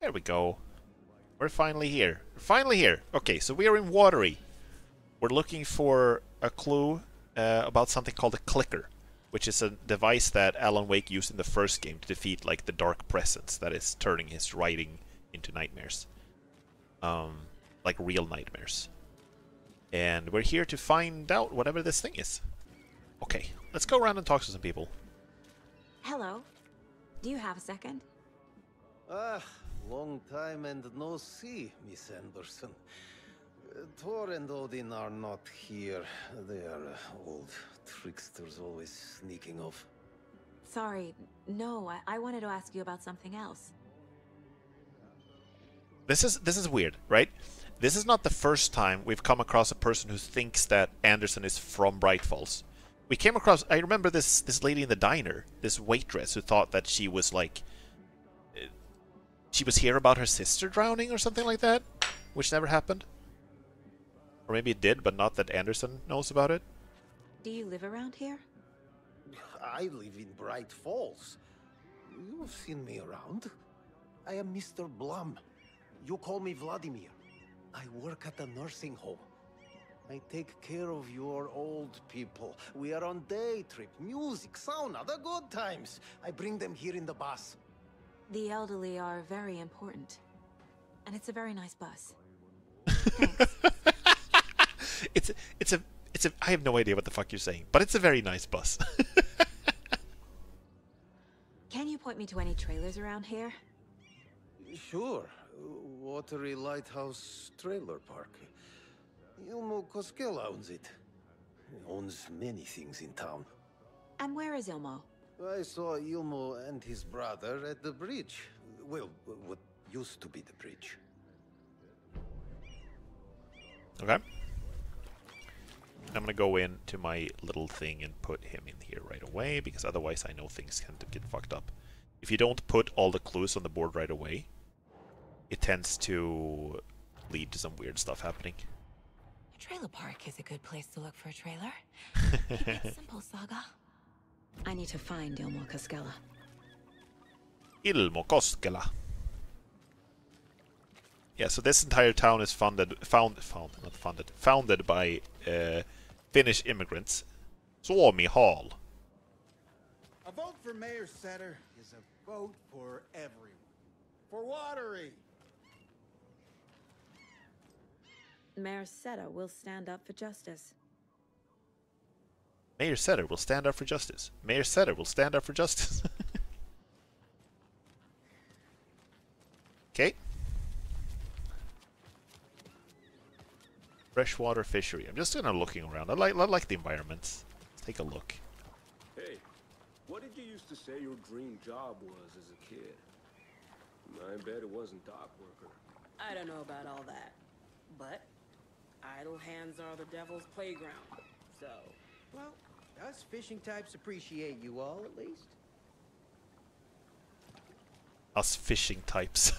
There we go. We're finally here. We're finally here. Okay, so we are in Watery. We're looking for a clue uh, about something called a clicker, which is a device that Alan Wake used in the first game to defeat like the dark presence that is turning his writing into nightmares. Um, like real nightmares. And we're here to find out whatever this thing is. Okay, let's go around and talk to some people. Hello. Do you have a second? Ah, long time and no see, Miss Anderson. Uh, Thor and Odin are not here. They are uh, old tricksters always sneaking off. Sorry. No, I, I wanted to ask you about something else. This is this is weird, right? This is not the first time we've come across a person who thinks that Anderson is from Bright Falls. We came across I remember this this lady in the diner, this waitress who thought that she was like she was here about her sister drowning or something like that, which never happened. Or maybe it did, but not that Anderson knows about it. Do you live around here? I live in Bright Falls. You've seen me around. I am Mr. Blum. You call me Vladimir. I work at a nursing home. I take care of your old people. We are on day trip, music, sauna, the good times. I bring them here in the bus. The elderly are very important. And it's a very nice bus. Thanks. It's it's a it's a I have no idea what the fuck you're saying, but it's a very nice bus. Can you point me to any trailers around here? Sure. Watery Lighthouse Trailer Park. Ilmo Koskela owns it. He owns many things in town. And where is Ilmo? I saw Ilmo and his brother at the bridge. Well, what used to be the bridge. Okay. I'm gonna go into my little thing and put him in here right away, because otherwise I know things can get fucked up. If you don't put all the clues on the board right away, it tends to lead to some weird stuff happening. A trailer park is a good place to look for a trailer. Keep it simple, Saga. I need to find Ilmo Koskela. Ilmo Koskela. Yeah, so this entire town is funded, found, found, not funded, founded by uh, Finnish immigrants. Suomi Hall. A vote for Mayor Setter is a vote for everyone. For Watery. Mayor Setter will stand up for justice. Mayor Setter will stand up for justice. Mayor Setter will stand up for justice. okay. Freshwater fishery. I'm just kind of looking around. I like, I like the environment. Let's take a look. Hey, what did you used to say your dream job was as a kid? I bet it wasn't dock worker. I don't know about all that, but idle hands are the devil's playground. So, Well, us fishing types appreciate you all, at least. Us fishing types.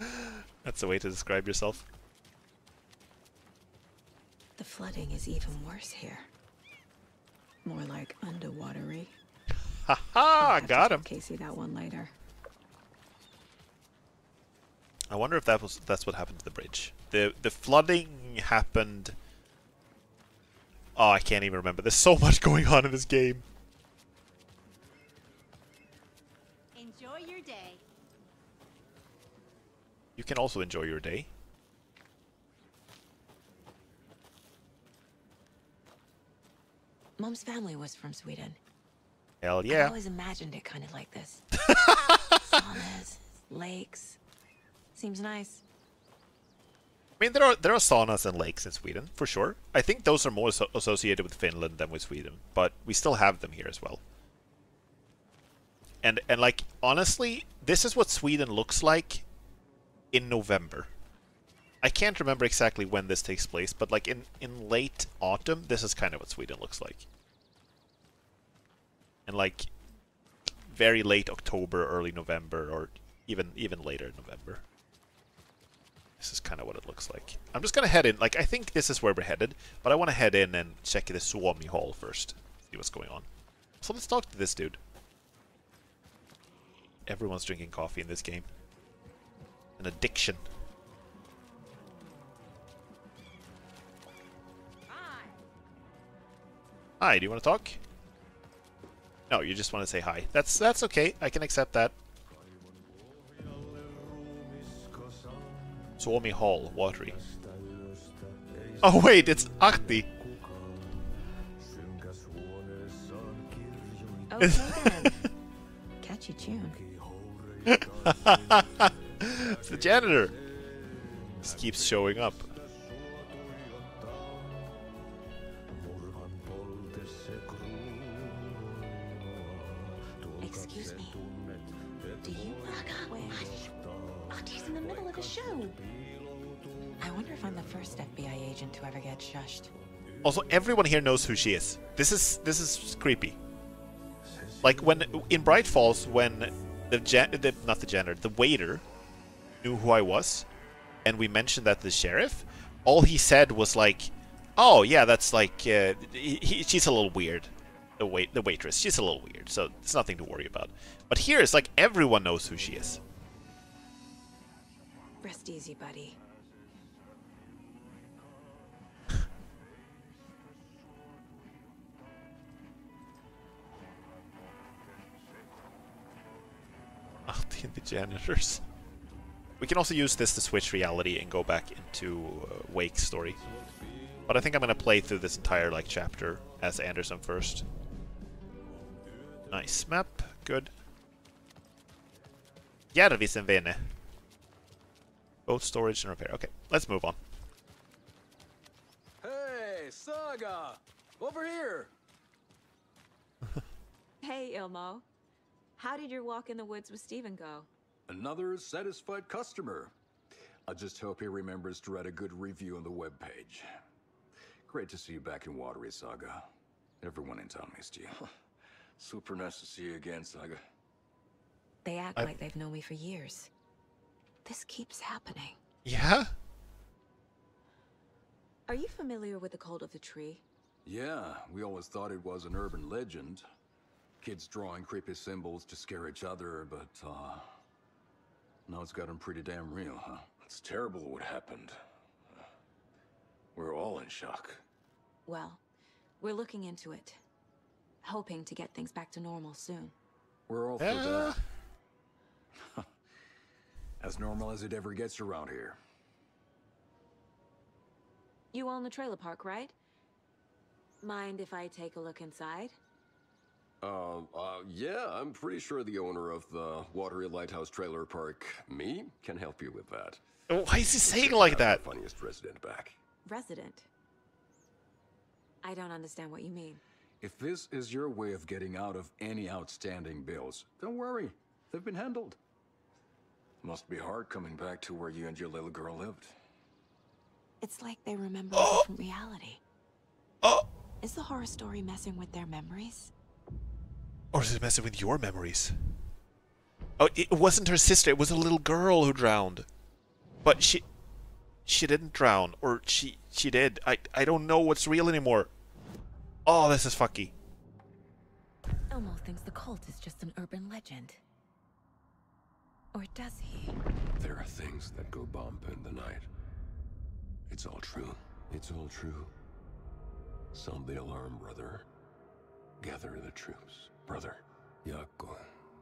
That's the way to describe yourself. The flooding is even worse here. More like underwatery. Ha ha! have to Got him. Casey that one later. I wonder if that was that's what happened to the bridge. The the flooding happened. Oh, I can't even remember. There's so much going on in this game. Enjoy your day. You can also enjoy your day. Mom's family was from Sweden. Hell yeah. I always imagined it kind of like this. Saunas, lakes. Seems nice. I mean, there are there are saunas and lakes in Sweden for sure. I think those are more asso- associated with Finland than with Sweden, but we still have them here as well. And and like honestly, this is what Sweden looks like in November. I can't remember exactly when this takes place, but like in in late autumn, this is kind of what Sweden looks like. And like very late October, early November, or even even later November. This is kind of what it looks like. I'm just gonna head in. Like I think this is where we're headed, but I want to head in and check the Suomi Hall first. See what's going on. So let's talk to this dude. Everyone's drinking coffee in this game. An addiction. Hi. Hi, do you want to talk? No, you just want to say hi. That's that's okay. I can accept that. Suomi Hall, watery. Oh wait, it's Ahti. Oh, okay. Catchy tune. it's the janitor. Just keeps showing up. Excuse me. Do you Wait. Ahti's in the middle of a show. I wonder if I'm the first FBI agent to ever get shushed. Also, everyone here knows who she is. This is this is creepy. Like when in Bright Falls, when the, the not the janitor, the waiter knew who I was, and we mentioned that to the sheriff. All he said was like, "Oh yeah, that's like uh, he, he- she's a little weird." The wait the waitress, she's a little weird, so it's nothing to worry about. But here, it's like everyone knows who she is. Rest easy, buddy. Ahti and the janitors. We can also use this to switch reality and go back into uh, Wake's story. But I think I'm gonna play through this entire like chapter as Anderson first. Nice map, good. Järvisen vene. Both storage and repair. Okay, let's move on. Hey, Saga! Over here! Hey, Ilmo. How did your walk in the woods with Steven go? Another satisfied customer. I just hope he remembers to write a good review on the webpage. Great to see you back in Watery, Saga. Everyone in town missed you. Super nice to see you again, Saga. They act I- like they've known me for years. This keeps happening. Yeah? Are you familiar with the cult of the tree? Yeah, we always thought it was an urban legend. Kids drawing creepy symbols to scare each other, but, uh... Now it's gotten pretty damn real, huh? It's terrible what happened. We're all in shock. Well, we're looking into it. Hoping to get things back to normal soon. We're all for Yeah. that. As normal as it ever gets around here. You own the trailer park, right? Mind if I take a look inside? Uh, uh, yeah, I'm pretty sure the owner of the Watery Lighthouse Trailer Park, me, can help you with that. Why is he saying like that? the funniest resident back. Resident. I don't understand what you mean. If this is your way of getting out of any outstanding bills, don't worry. They've been handled. Must be hard coming back to where you and your little girl lived. It's like they remember a different reality. Oh! Is the horror story messing with their memories? Or is it messing with your memories? Oh, it wasn't her sister. It was a little girl who drowned. But she, she didn't drown, or she she did. I I don't know what's real anymore. Oh, this is fucky. Ilmo thinks the cult is just an urban legend. Or does he? There are things that go bump in the night. It's all true. It's all true. Sound the alarm, brother. Gather the troops, brother. Jaakko,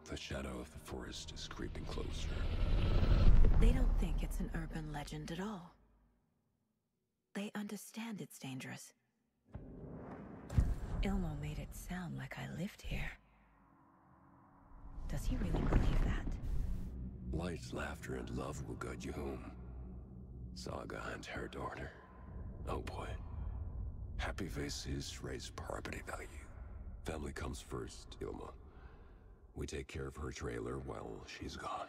the shadow of the forest is creeping closer. They don't think it's an urban legend at all. They understand it's dangerous. Ilmo made it sound like I lived here. Does he really believe that? Light, laughter, and love will guide you home. Saga and her daughter. Oh boy. Happy faces raise property value. Family comes first, Ilmo. We take care of her trailer while she's gone.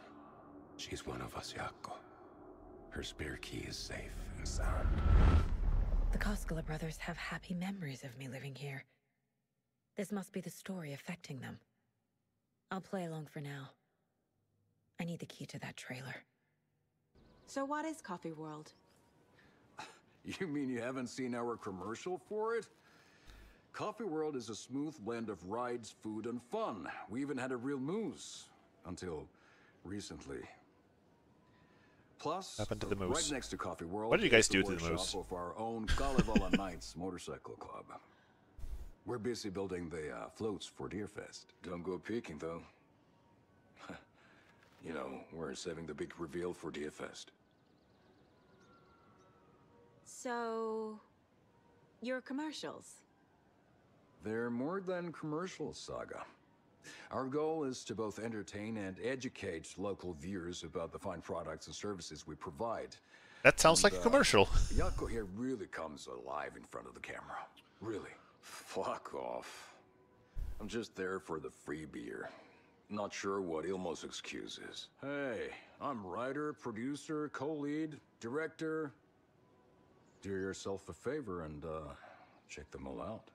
She's one of us, Jaakko. Her spare key is safe and sound. The Koskela brothers have happy memories of me living here. This must be the story affecting them. I'll play along for now. I need the key to that trailer. So what is Coffee World? You mean you haven't seen our commercial for it? Coffee World is a smooth blend of rides, food, and fun. We even had a real moose. Until recently. Plus, happened to the right moose? next to Coffee World, What did you guys do to the moose? Of our own Kalevala Knights Motorcycle Club. We're busy building the uh, floats for Deerfest. Don't go peeking, though. you know, we're saving the big reveal for Deerfest. So, your commercials. They're more than commercials, Saga. Our goal is to both entertain and educate local viewers about the fine products and services we provide. That sounds like a And, uh, commercial. Jaakko here really comes alive in front of the camera. Really. Fuck off. I'm just there for the free beer. Not sure what Ilmo's excuse is. Hey, I'm writer, producer, co-lead, director. Do yourself a favor and uh, check them all out.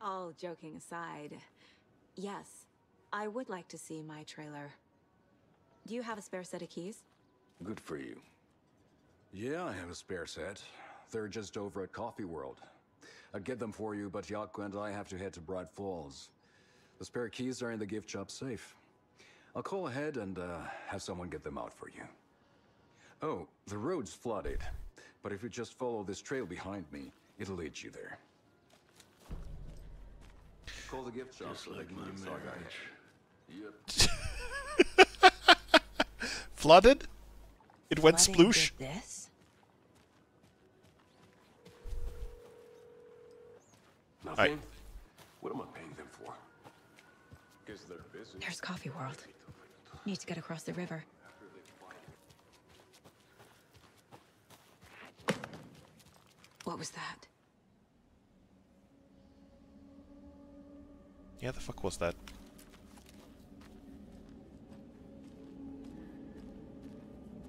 All joking aside, yes, I would like to see my trailer. Do you have a spare set of keys? Good for you. Yeah, I have a spare set. They're just over at Coffee World. I'd get them for you, but Jaakko and I have to head to Bright Falls. The spare keys are in the gift shop safe. I'll call ahead and uh, have someone get them out for you. Oh, the road's flooded, but if you just follow this trail behind me, it'll lead you there. Call the gift shop so they can get Saga. Yep. Flooded? It went Flooding sploosh? This? Nothing? What am I paying them for? Guess they're busy. There's Coffee World. Need to get across the river. What was that? Yeah, the fuck was that?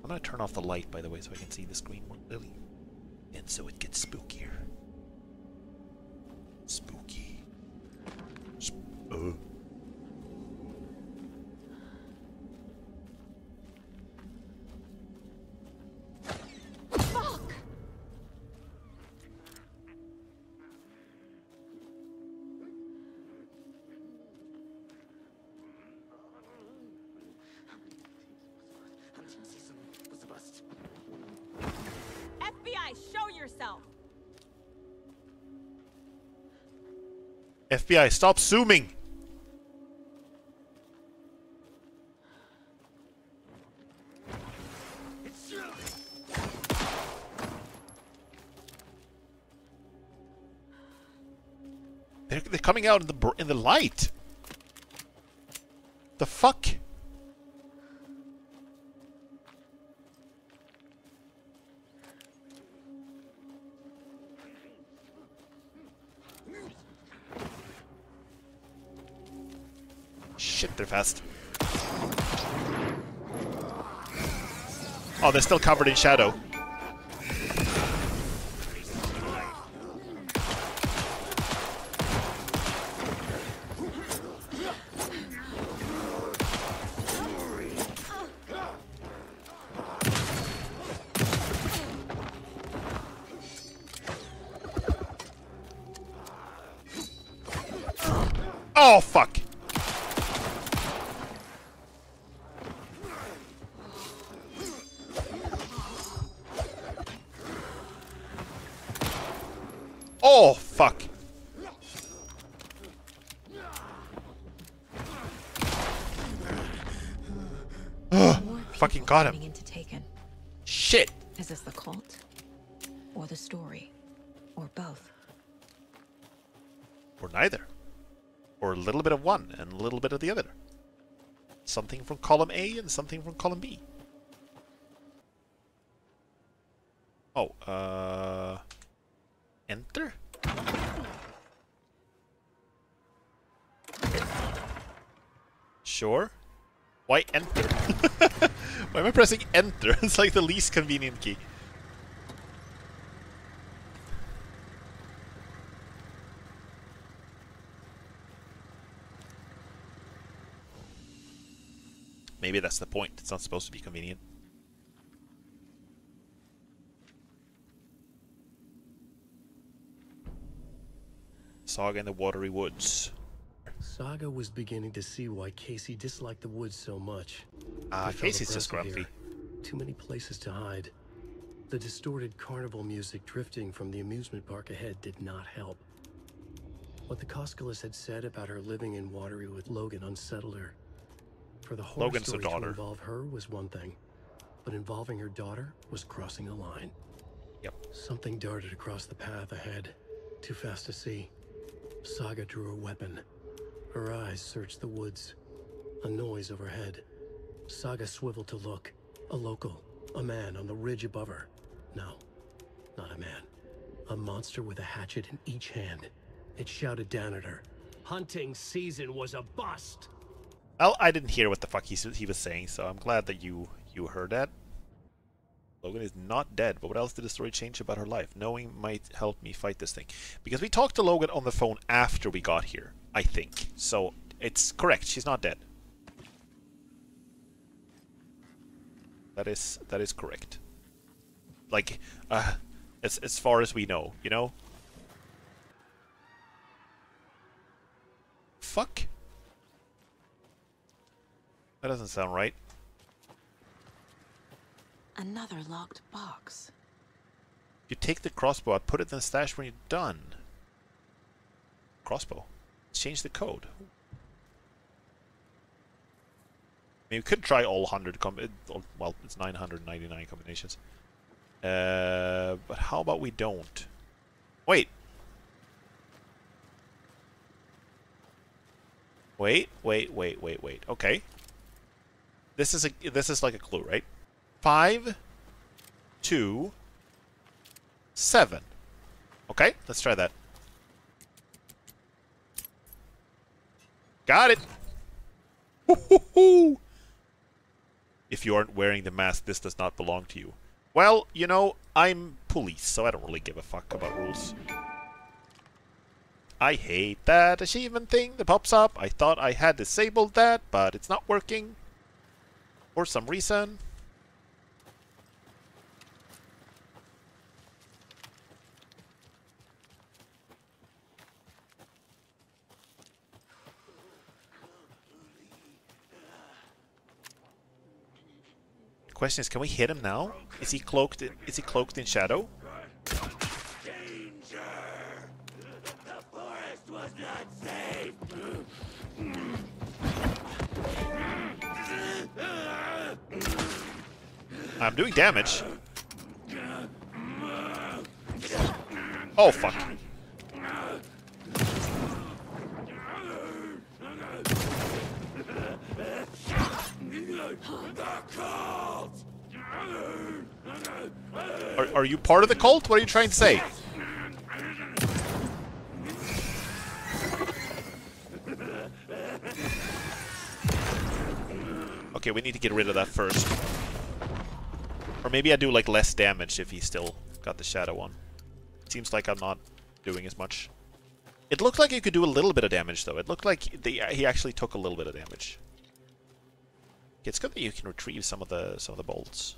I'm gonna turn off the light, by the way, so I can see the screen more clearly. And so it gets spookier. Spooky. Sp uh. FBI, stop zooming! They're, they're coming out in the in the light. The fuck? Oh, they're still covered in shadow. Oh, fuck! Ugh, fucking got him. Shit! Is this the cult? Or the story? Or both? Or neither. Or a little bit of one and a little bit of the other. Something from column A and something from column B. Oh, uh... Enter? Sure. Why enter? Why am I pressing enter? It's like the least convenient key. Maybe that's the point. It's not supposed to be convenient. Saga in the watery woods. Saga was beginning to see why Casey disliked the woods so much. Ah, Casey's just grumpy. Too many places to hide. The distorted carnival music drifting from the amusement park ahead did not help. What the Koskelas had said about her living in Watery with Logan unsettled her. For the horror Logan's the story daughter. to involve her was one thing, but involving her daughter was crossing a line. Yep. Something darted across the path ahead, too fast to see. Saga drew her weapon. Her eyes searched the woods. A noise overhead. Saga swiveled to look. A local. A man on the ridge above her. No, not a man. A monster with a hatchet in each hand. It shouted down at her. Hunting season was a bust! Well, I didn't hear what the fuck he, he was saying, so I'm glad that you you heard that. Logan is not dead, but what else did the story change about her life? Knowing might help me fight this thing. Because we talked to Logan on the phone after we got here, I think. So it's correct, she's not dead. That is that is correct. Like, uh, as as far as we know, you know. Fuck. That doesn't sound right. Another locked box. You take the crossbow put it in the stash when you're done. Crossbow. Change the code. I mean, we could try all 100 com- well, it's 999 combinations. Uh, but how about we don't? Wait. Wait, wait, wait, wait, wait. Okay. This is a this is like a clue, right? Five, two, seven. Okay, let's try that. Got it. Woo-hoo-hoo. If you aren't wearing the mask, this does not belong to you. Well, you know, I'm police, so I don't really give a fuck about rules. I hate that achievement thing that pops up. I thought I had disabled that, but it's not working. For some reason. Question is, can we hit him now? Is he cloaked? In, is he cloaked in shadow? I'm doing damage. Oh fuck. Are, are you part of the cult? What are you trying to say? Okay, we need to get rid of that first. Or maybe I do like less damage if he still got the shadow on. Seems like I'm not doing as much. It looked like you could do a little bit of damage though. It looked like the, he actually took a little bit of damage. It's good that you can retrieve some of the some of the bolts.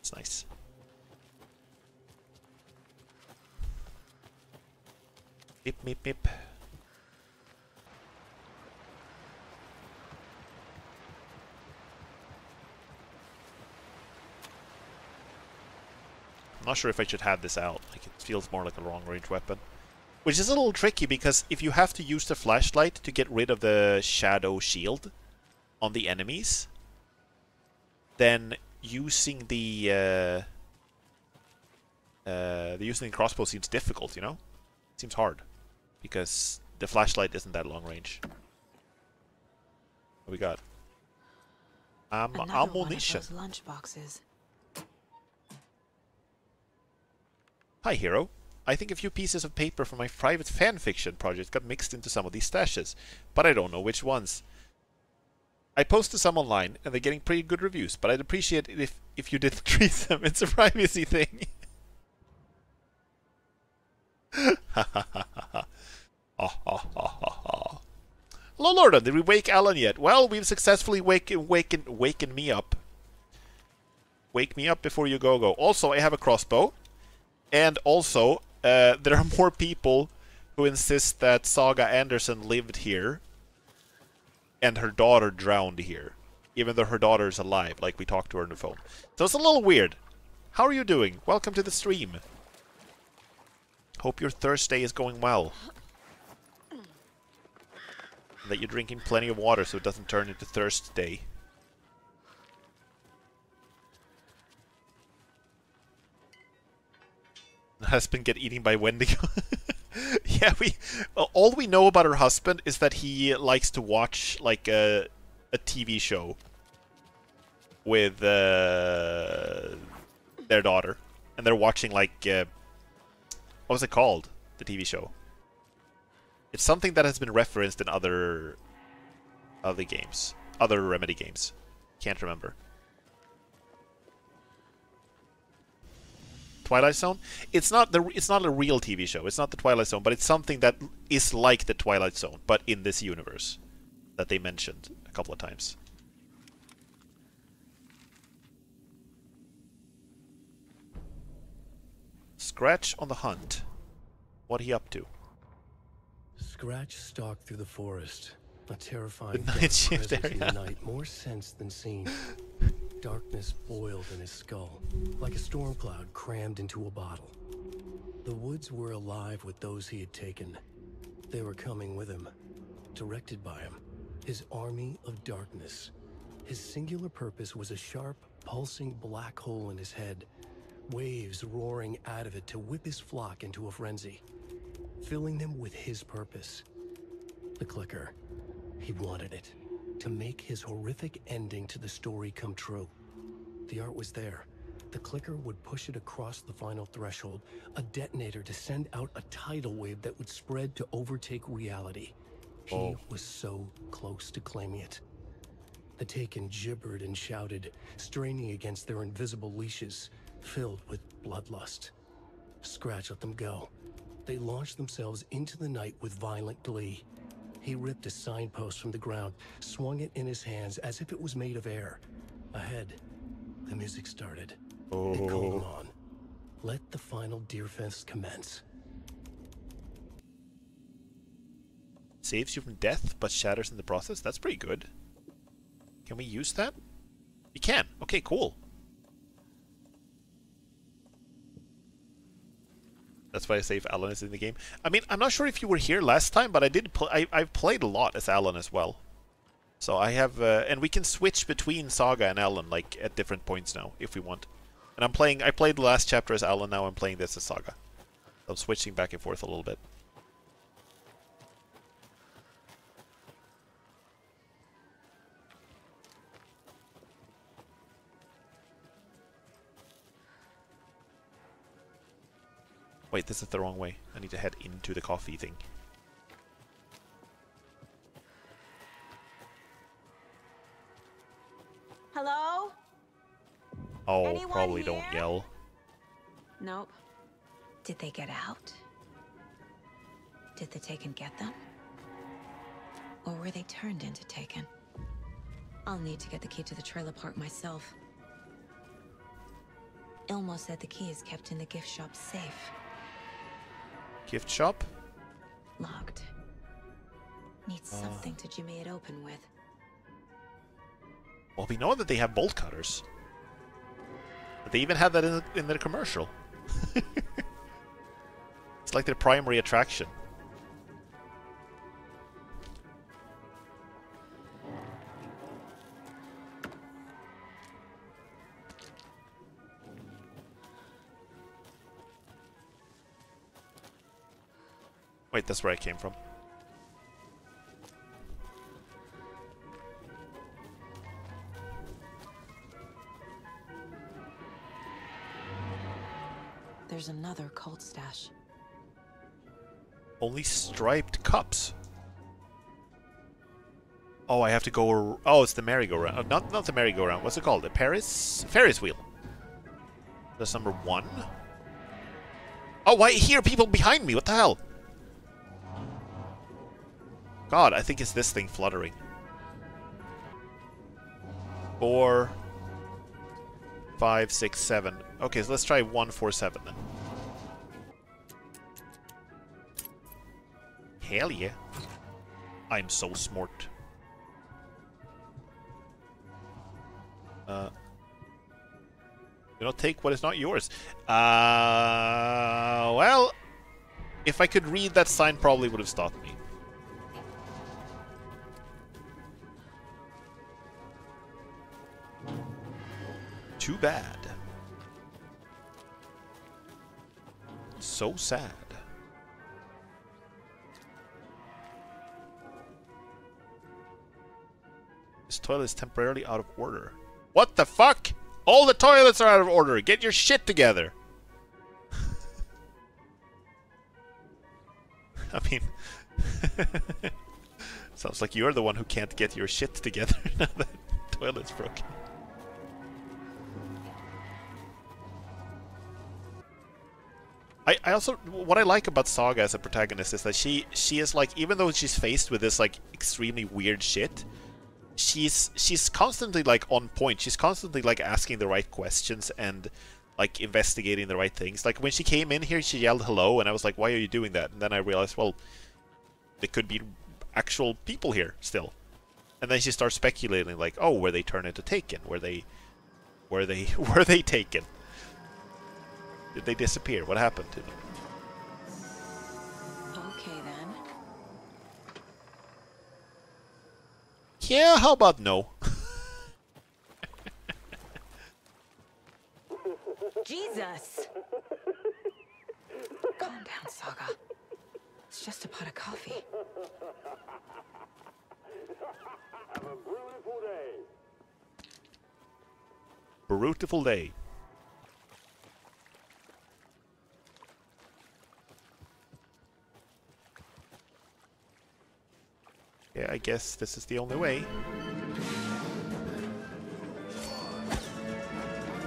It's nice. Beep beep beep. I'm not sure if I should have this out. Like it feels more like a long range weapon. Which is a little tricky because if you have to use the flashlight to get rid of the shadow shield on the enemies, then using the uh, uh, the using the crossbow seems difficult. You know, seems hard because the flashlight isn't that long range. What we got? Another ammunition. one of those lunch boxes. Hi, hero. I think a few pieces of paper from my private fanfiction project got mixed into some of these stashes, but I don't know which ones. I posted some online, and they're getting pretty good reviews, but I'd appreciate it if, if you didn't treat them. It's a privacy thing. Hello, Lorda. Did we wake Alan yet? Well, we've successfully waken, waken, waken me up. Wake me up before you go go. Also, I have a crossbow. And also, uh, there are more people who insist that Saga Anderson lived here and her daughter drowned here. even though her daughter is alive, like we talked to her on the phone. So it's a little weird. How are you doing? Welcome to the stream. Hope your Thursday is going well. That you're drinking plenty of water so it doesn't turn into thirst day. Husband get eaten by Wendigo. yeah, we all we know about her husband is that he likes to watch like a a TV show with uh, their daughter, and they're watching like uh, what was it called? The TV show. It's something that has been referenced in other other games, other Remedy games. Can't remember. Twilight Zone. It's not the it's not a real TV show. It's not the Twilight Zone, but it's something that is like the Twilight Zone, but in this universe that they mentioned a couple of times. Scratch on the hunt. What he up to? Scratch stalked through the forest. A terrifying The night shift area. night, more sense than seen. Darkness boiled in his skull, like a storm cloud crammed into a bottle. The woods were alive with those he had taken. They were coming with him, directed by him. His army of darkness. His singular purpose was a sharp, pulsing black hole in his head, waves roaring out of it to whip his flock into a frenzy, filling them with his purpose. The clicker. He wanted it. To make his horrific ending to the story come true. The art was there. The clicker would push it across the final threshold, a detonator to send out a tidal wave that would spread to overtake reality. He Oh. was so close to claiming it. The Taken gibbered and shouted, straining against their invisible leashes, filled with bloodlust. Scratch let them go. They launched themselves into the night with violent glee. He ripped a signpost from the ground, swung it in his hands as if it was made of air. Ahead, the music started. It oh. called Oh. on. Let the final deer fest commence. Saves you from death, but shatters in the process. That's pretty good. Can we use that? We can. Okay, cool. That's why I say if Alan is in the game. I mean, I'm not sure if you were here last time, but I did. Pl- I I've played a lot as Alan as well. So I have, uh, and we can switch between Saga and Alan like at different points now if we want. And I'm playing. I played the last chapter as Alan. Now I'm playing this as Saga. I'm switching back and forth a little bit. Wait, this is the wrong way. I need to head into the coffee thing. Hello? Oh, Anyone probably don't yell. Nope. Did they get out? Did the Taken get them? Or were they turned into Taken? I'll need to get the key to the trailer park myself. Ilmo said the key is kept in the gift shop safe. Gift shop? Locked. Need Uh. something to jimmy it open with. Well, we know that they have bolt cutters. But they even had that in, in their commercial. it's like their primary attraction. Wait, that's where I came from. There's another cult stash. Only striped cups. Oh, I have to go. Oh, it's the merry-go-round. Uh, not not the merry-go-round. What's it called? The Paris Ferris wheel. That's number one. Oh, I hear people behind me. What the hell? God, I think it's this thing fluttering. Four, five, six, seven. Okay, so let's try one, four, seven then. Hell yeah. I'm so smart. Uh, do not take what is not yours. Uh, well, if I could read that sign, probably would have stopped me. Bad. So sad. This toilet is temporarily out of order. What the fuck? All the toilets are out of order. Get your shit together. I mean, sounds like you're the one who can't get your shit together now that the toilet's broken. I, I also what I like about Saga as a protagonist is that she she is like even though she's faced with this like extremely weird shit, she's she's constantly like on point. She's constantly like asking the right questions and like investigating the right things. Like when she came in here, she yelled hello, and I was like, "Why are you doing that?" And then I realized, well, there could be actual people here still. And then she starts speculating, like, "Oh, were they turned into Taken? Were they, were they, were they taken? Did they disappear? What happened to them?" Okay then. Yeah, how about no? Jesus! Calm down, Saga. It's just a pot of coffee. Have a beautiful day. Beautiful day. Yeah, I guess this is the only way.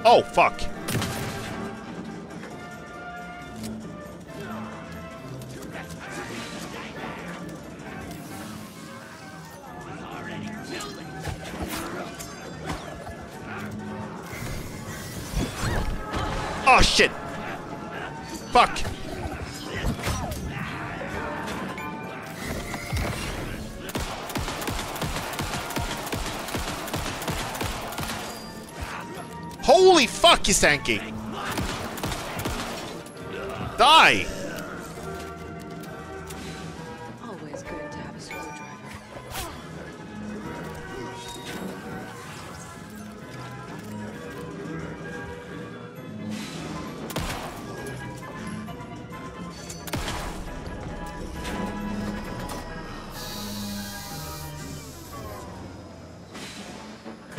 Oh, fuck! Oh, shit! Fuck! Holy fuck, he's tanky! Die! Always good to have a screwdriver.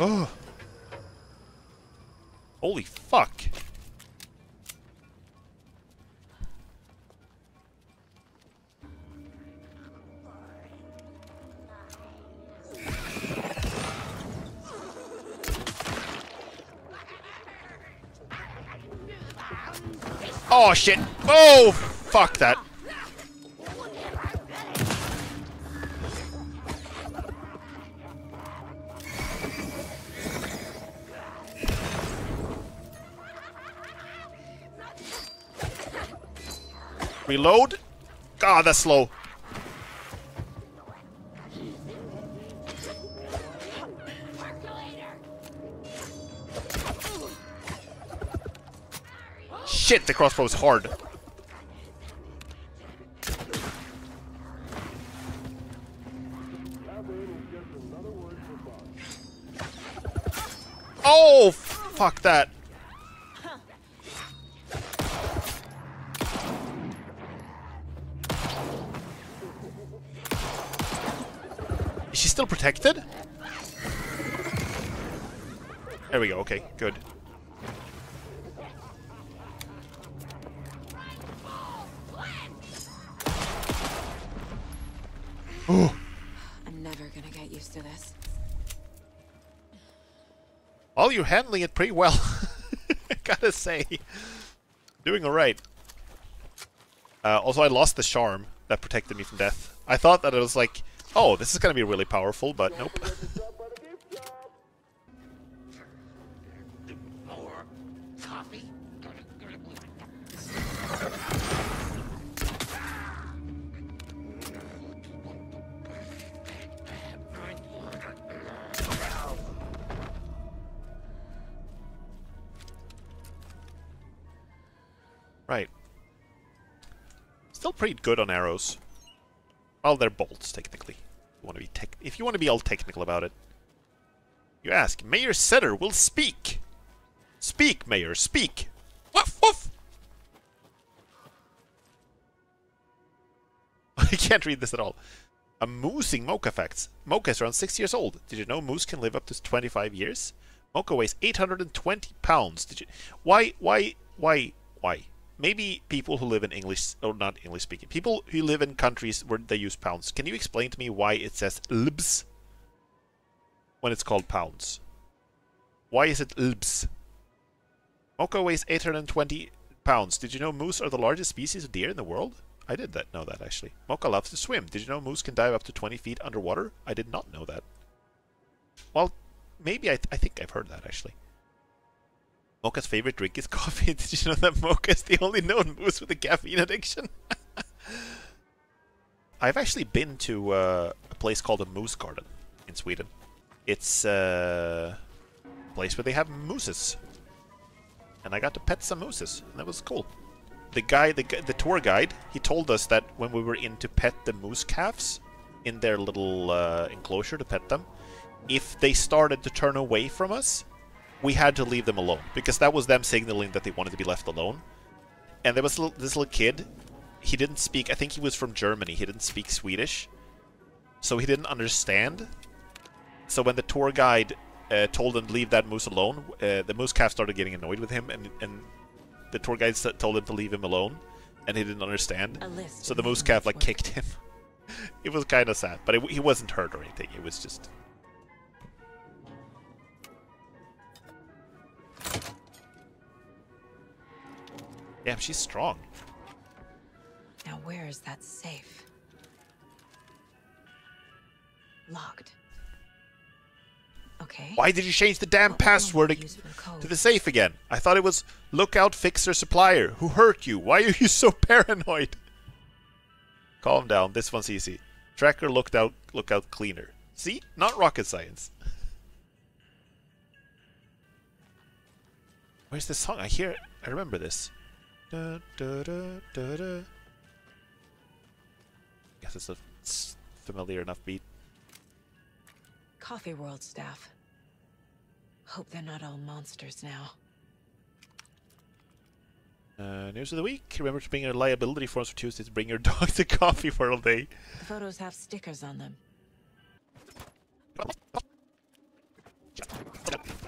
Oh. Oh shit. Oh, fuck that. Reload. God, that's slow. Shit, the crossbow is hard. Oh, fuck that. Is she still protected? There we go, okay, good. Handling it pretty well. Gotta say. Doing alright. Uh, also, I lost the charm that protected me from death. I thought that it was like, oh, this is gonna be really powerful, but nope. Pretty good on arrows. Well, they're bolts, technically. You want to be tech if you want to be all technical about it. You ask, Mayor Setter will speak! Speak, Mayor, speak! Woof, woof! I can't read this at all. Amusing Mocha facts. Mocha is around 6 years old. Did you know Moose can live up to 25 years? Mocha weighs 820 pounds. Did you... Why, why, why, why? Maybe people who live in English, or not English speaking, people who live in countries where they use pounds. Can you explain to me why it says lbs when it's called pounds? Why is it lbs? Mocha weighs 820 pounds. Did you know moose are the largest species of deer in the world? I did that know that actually. Mocha loves to swim. Did you know moose can dive up to 20 feet underwater? I did not know that. Well, maybe I, th I think I've heard that actually. Mocha's favorite drink is coffee. Did you know that Mocha is the only known moose with a caffeine addiction? I've actually been to uh, a place called a moose garden in Sweden. It's uh, a place where they have mooses. And I got to pet some mooses, and that was cool the guy, the, the tour guide, he told us that when we were in to pet the moose calves in their little uh, enclosure to pet them, if they started to turn away from us, we had to leave them alone because that was them signaling that they wanted to be left alone. And there was this little kid. He didn't speak. I think he was from Germany. He didn't speak Swedish, so he didn't understand. So when the tour guide uh, told him to leave that moose alone, uh, the moose calf started getting annoyed with him, and, and the tour guide told him to leave him alone, and he didn't understand. So the moose calf like kicked him. it was kind of sad, but it, he wasn't hurt or anything. It was just. Yeah, she's strong. Now where is that safe? Locked. Okay. Why did you change the damn what password to the safe again? I thought it was lookout fixer supplier. Who hurt you? Why are you so paranoid? Calm down. This one's easy. Tracker looked out lookout cleaner. See? Not rocket science. Where's this song? I hear it. I remember this. Da, da, da, da, da. Guess it's a familiar enough beat. Coffee World staff. Hope they're not all monsters now. Uh, news of the week. Remember to bring your liability forms for Tuesday to bring your dog to Coffee World Day. The photos have stickers on them.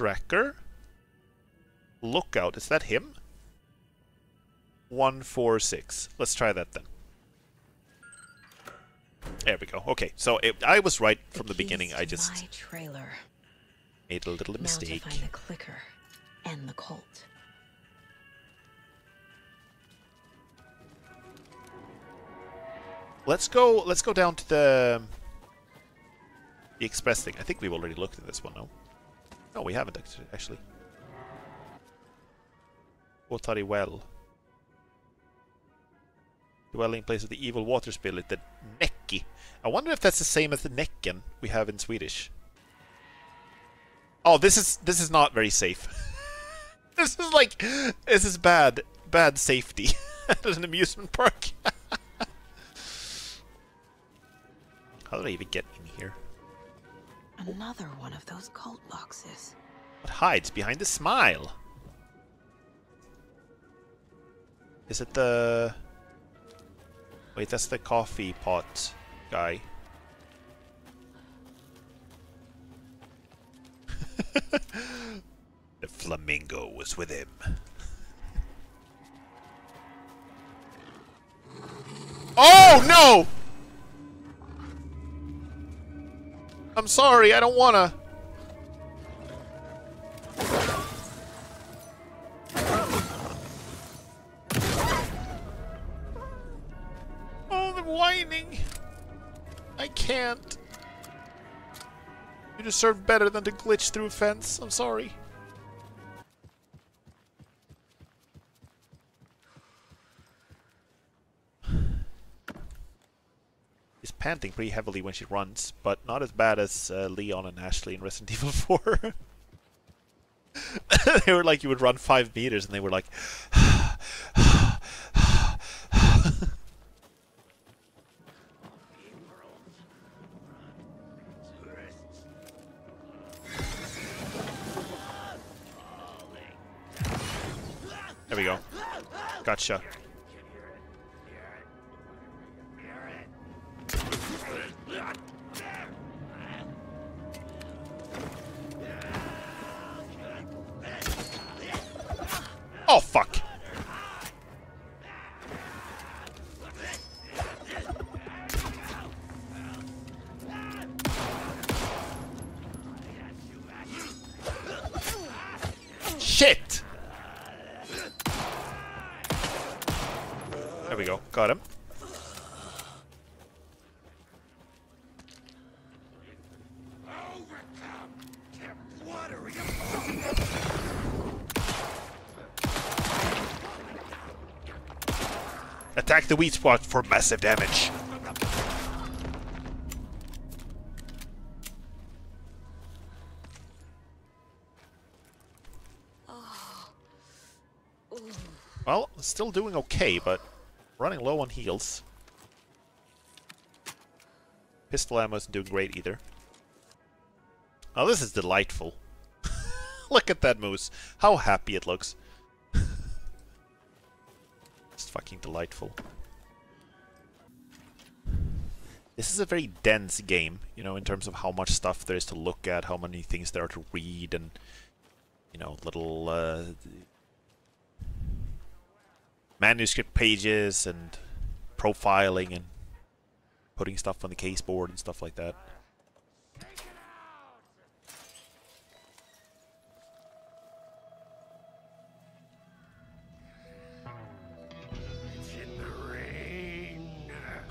tracker? Lookout, is that him? 146. Let's try that then. There we go. Okay, so it, I was right from the, the beginning. I just trailer. made a little now mistake. To find the clicker and the Colt. Let's go. Let's go down to the the express thing. I think we've already looked at this one. No, no, we haven't actually. Otari well dwelling place of the evil water spirit, the Näkki. I wonder if that's the same as the Näcken we have in Swedish. Oh, this is this is not very safe. this is like this is bad bad safety at an amusement park. How did I even get in here? Another one of those cult boxes. What hides behind the smile? Is it the Wait, that's the coffee pot guy. the flamingo was with him. oh, no! I'm sorry, I don't wanna. Oh, the whining. I can't. You deserve better than to glitch through a fence. I'm sorry. Panting pretty heavily when she runs, but not as bad as uh, Leon and Ashley in Resident Evil 4. they were like, you would run five meters, and they were like, There we go. Gotcha. Oh, fuck. Attack the weak spot for massive damage. Well, still doing okay, but running low on heals. Pistol ammo isn't doing great either. Oh, this is delightful. Look at that moose. How happy it looks. It's fucking delightful. This is a very dense game, you know, in terms of how much stuff there is to look at, how many things there are to read, and, you know, little uh, manuscript pages and profiling and putting stuff on the case board and stuff like that.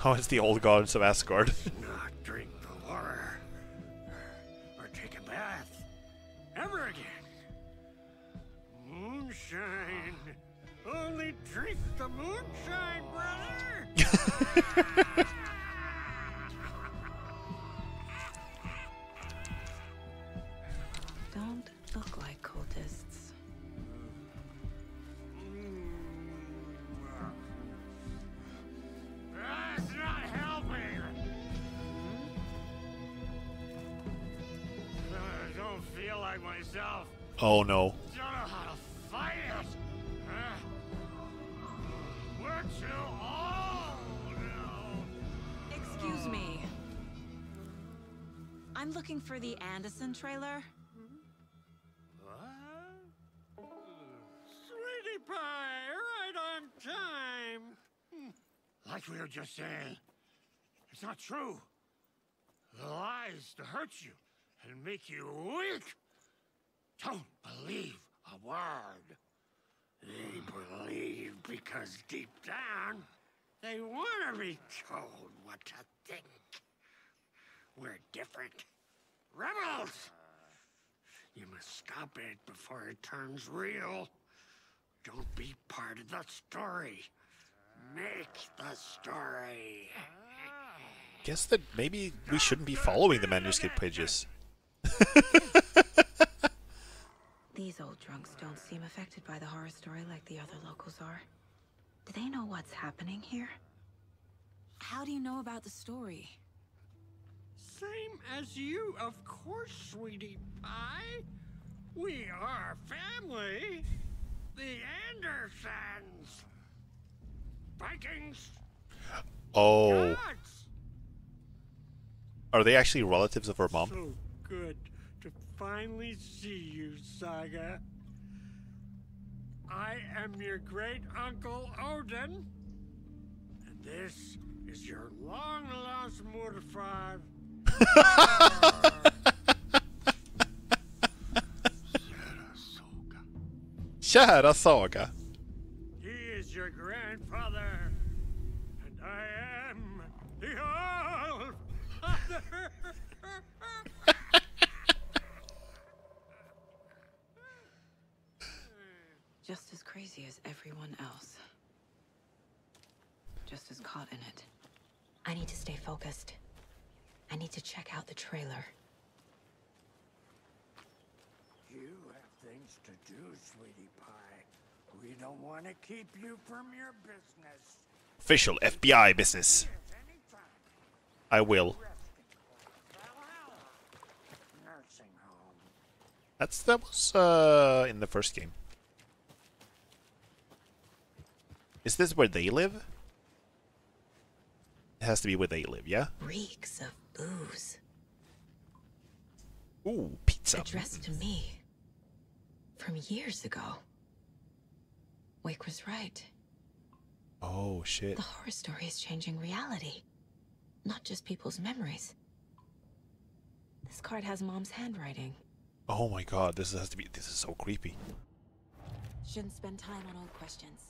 How is the old gods of Asgard? Not drink the water. Or take a bath. Ever again. Moonshine. Only drink the moonshine, brother. old no. Excuse me. I'm looking for the Anderson trailer. What? Sweetie pie, right on time. Like we were just saying, it's not true. The lies to hurt you and make you weak. Don't believe a word. They believe because deep down, they want to be told what to think. We're different. Rebels! You must stop it before it turns real. Don't be part of the story. Make the story. Guess that maybe we shouldn't be following the manuscript pages. These old drunks don't seem affected by the horror story like the other locals are. Do they know what's happening here? How do you know about the story? Same as you, of course, sweetie pie. We are family. The Andersons. Vikings. Oh. Gods. Are they actually relatives of her mom? So good to finally see you, Saga. I am your great uncle Odin, and this is your long lost Murderfive. Kära Saga. He is your grandfather, and I am the All Father. Just as crazy as everyone else. Just as caught in it. I need to stay focused. I need to check out the trailer. You have things to do, sweetie pie. We don't want to keep you from your business. Official FBI business. I will. That's that was uh in the first game. Is this where they live? It has to be where they live, yeah? Reeks of booze. Ooh, pizza. Addressed to me. From years ago. Wake was right. Oh shit. The horror story is changing reality. Not just people's memories. This card has mom's handwriting. Oh my god, this has to be this is so creepy. Shouldn't spend time on old questions.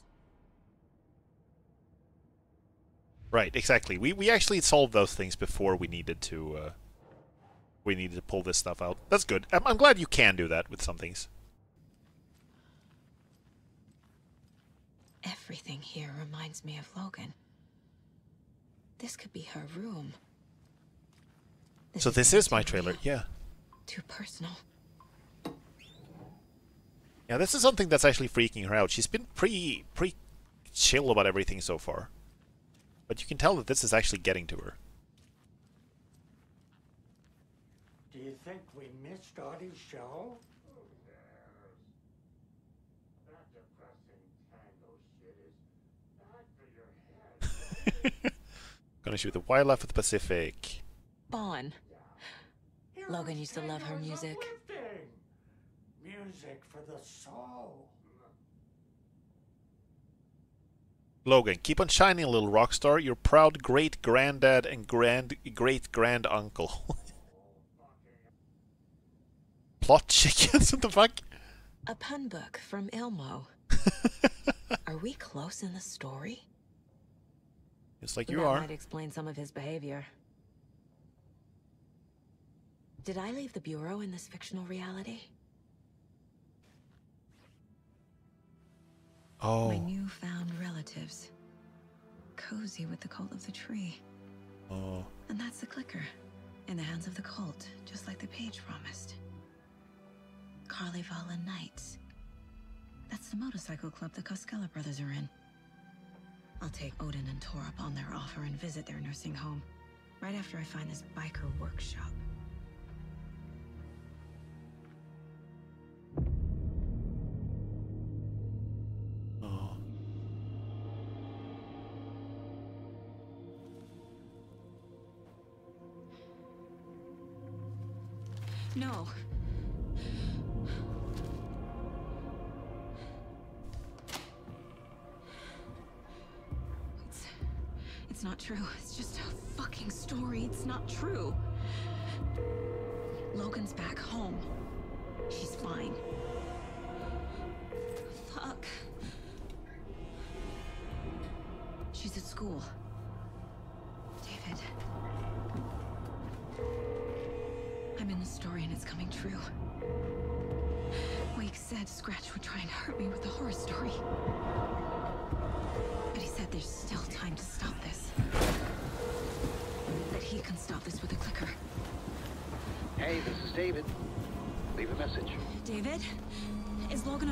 Right, exactly. We we actually solved those things before we needed to uh we needed to pull this stuff out. That's good. I'm, I'm glad you can do that with some things. Everything here reminds me of Logan. This could be her room. so this is my trailer. Yeah. Too personal. Yeah, this is something that's actually freaking her out. She's been pretty pretty chill about everything so far. But you can tell that this is actually getting to her. Do you think we missed Audie's show? Gonna shoot the wildlife of the Pacific. Bon. Logan used to love her music. Music for the soul. Logan, keep on shining, little rock star. Your proud great granddad and grand great grand uncle. Plot chickens? what the fuck? A pun book from Ilmo. are we close in the story? It's like you that are. might explain some of his behavior. Did I leave the Bureau in this fictional reality? Oh. My newfound relatives. Cozy with the cult of the tree. Oh. And that's the clicker. In the hands of the cult, just like the page promised. Kalevala Knights. That's the motorcycle club the Koskela brothers are in. I'll take Odin and Tor up on their offer and visit their nursing home. Right after I find this biker workshop.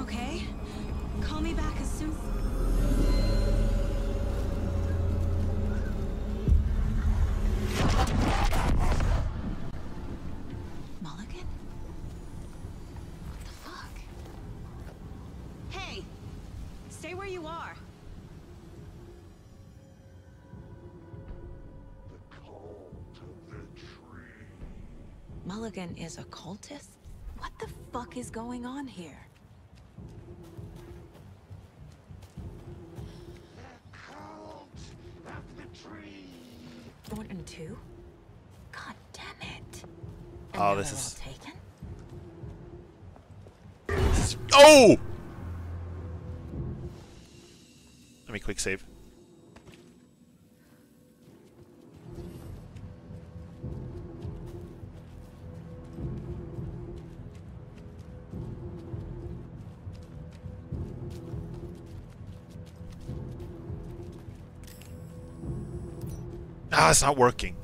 Okay? Call me back as soon Mulligan? What the fuck? Hey! Stay where you are. Mulligan is a cultist? What the fuck is going on here? Thornton too? God damn it. Oh, this is- taken? Oh! Let me quick save. Ah, it's not working.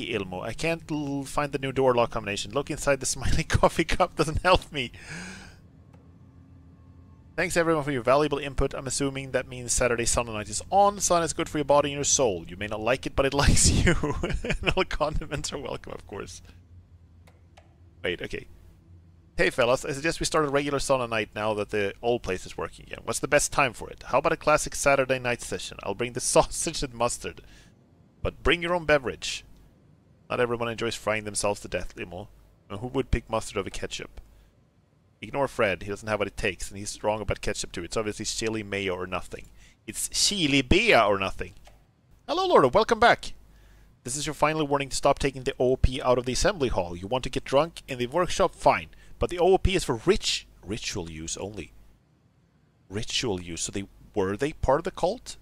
Hey Ilmo, I can't find the new door lock combination. Look inside the smiley coffee cup doesn't help me. Thanks everyone for your valuable input. I'm assuming that means Saturday Sun Night is on. Sun is good for your body and your soul. You may not like it, but it likes you. and all condiments are welcome, of course. Wait, okay. Hey fellas, I suggest we start a regular sauna night now that the old place is working again. What's the best time for it? How about a classic Saturday night session? I'll bring the sausage and mustard. But bring your own beverage. Not everyone enjoys frying themselves to death, Ilmo. And who would pick mustard over ketchup? Ignore Fred, he doesn't have what it takes, and he's wrong about ketchup too. It's obviously chili mayo or nothing. It's chili bea or nothing. Hello, Lord, welcome back. This is your final warning to stop taking the OOP out of the assembly hall. You want to get drunk in the workshop? Fine. But the OOP is for rich ritual use only. Ritual use. So they were they part of the cult?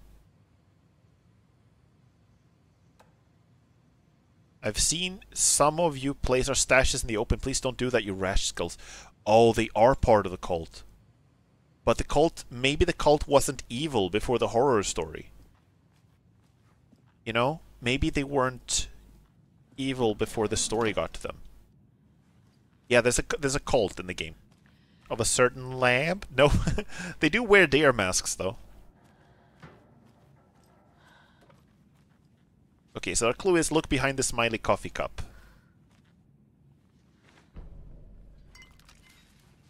I've seen some of you place our stashes in the open. Please don't do that, you rash skulls. Oh, they are part of the cult. But the cult, maybe the cult wasn't evil before the horror story. You know? Maybe they weren't evil before the story got to them. Yeah, there's a there's a cult in the game. Of a certain lab? No. they do wear deer masks though. Okay, so our clue is look behind the smiley coffee cup.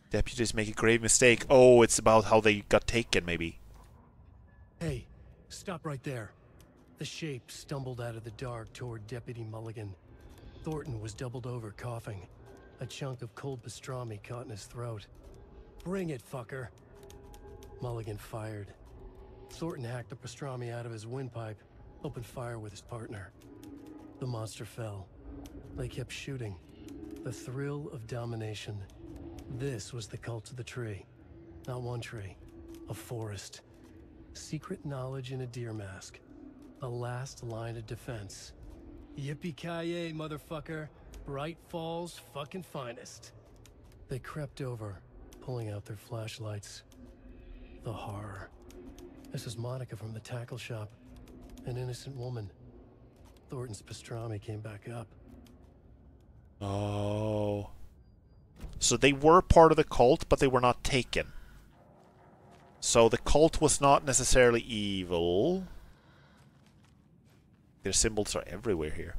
Deputies make a grave mistake. Oh, it's about how they got taken, maybe. Hey, stop right there. The shape stumbled out of the dark toward Deputy Mulligan. Thornton was doubled over, coughing. A chunk of cold pastrami caught in his throat. Bring it, fucker. Mulligan fired. Thornton hacked the pastrami out of his windpipe, opened fire with his partner. The monster fell. They kept shooting. The thrill of domination. This was the cult of the tree. Not one tree, a forest. Secret knowledge in a deer mask. A last line of defense. Yippee-ki-yay, motherfucker. Bright Falls fucking finest. They crept over, pulling out their flashlights. The horror. This is Monica from the tackle shop. An innocent woman. Thornton's pastrami came back up. Oh. So they were part of the cult, but they were not taken. So the cult was not necessarily evil. Their symbols are everywhere here.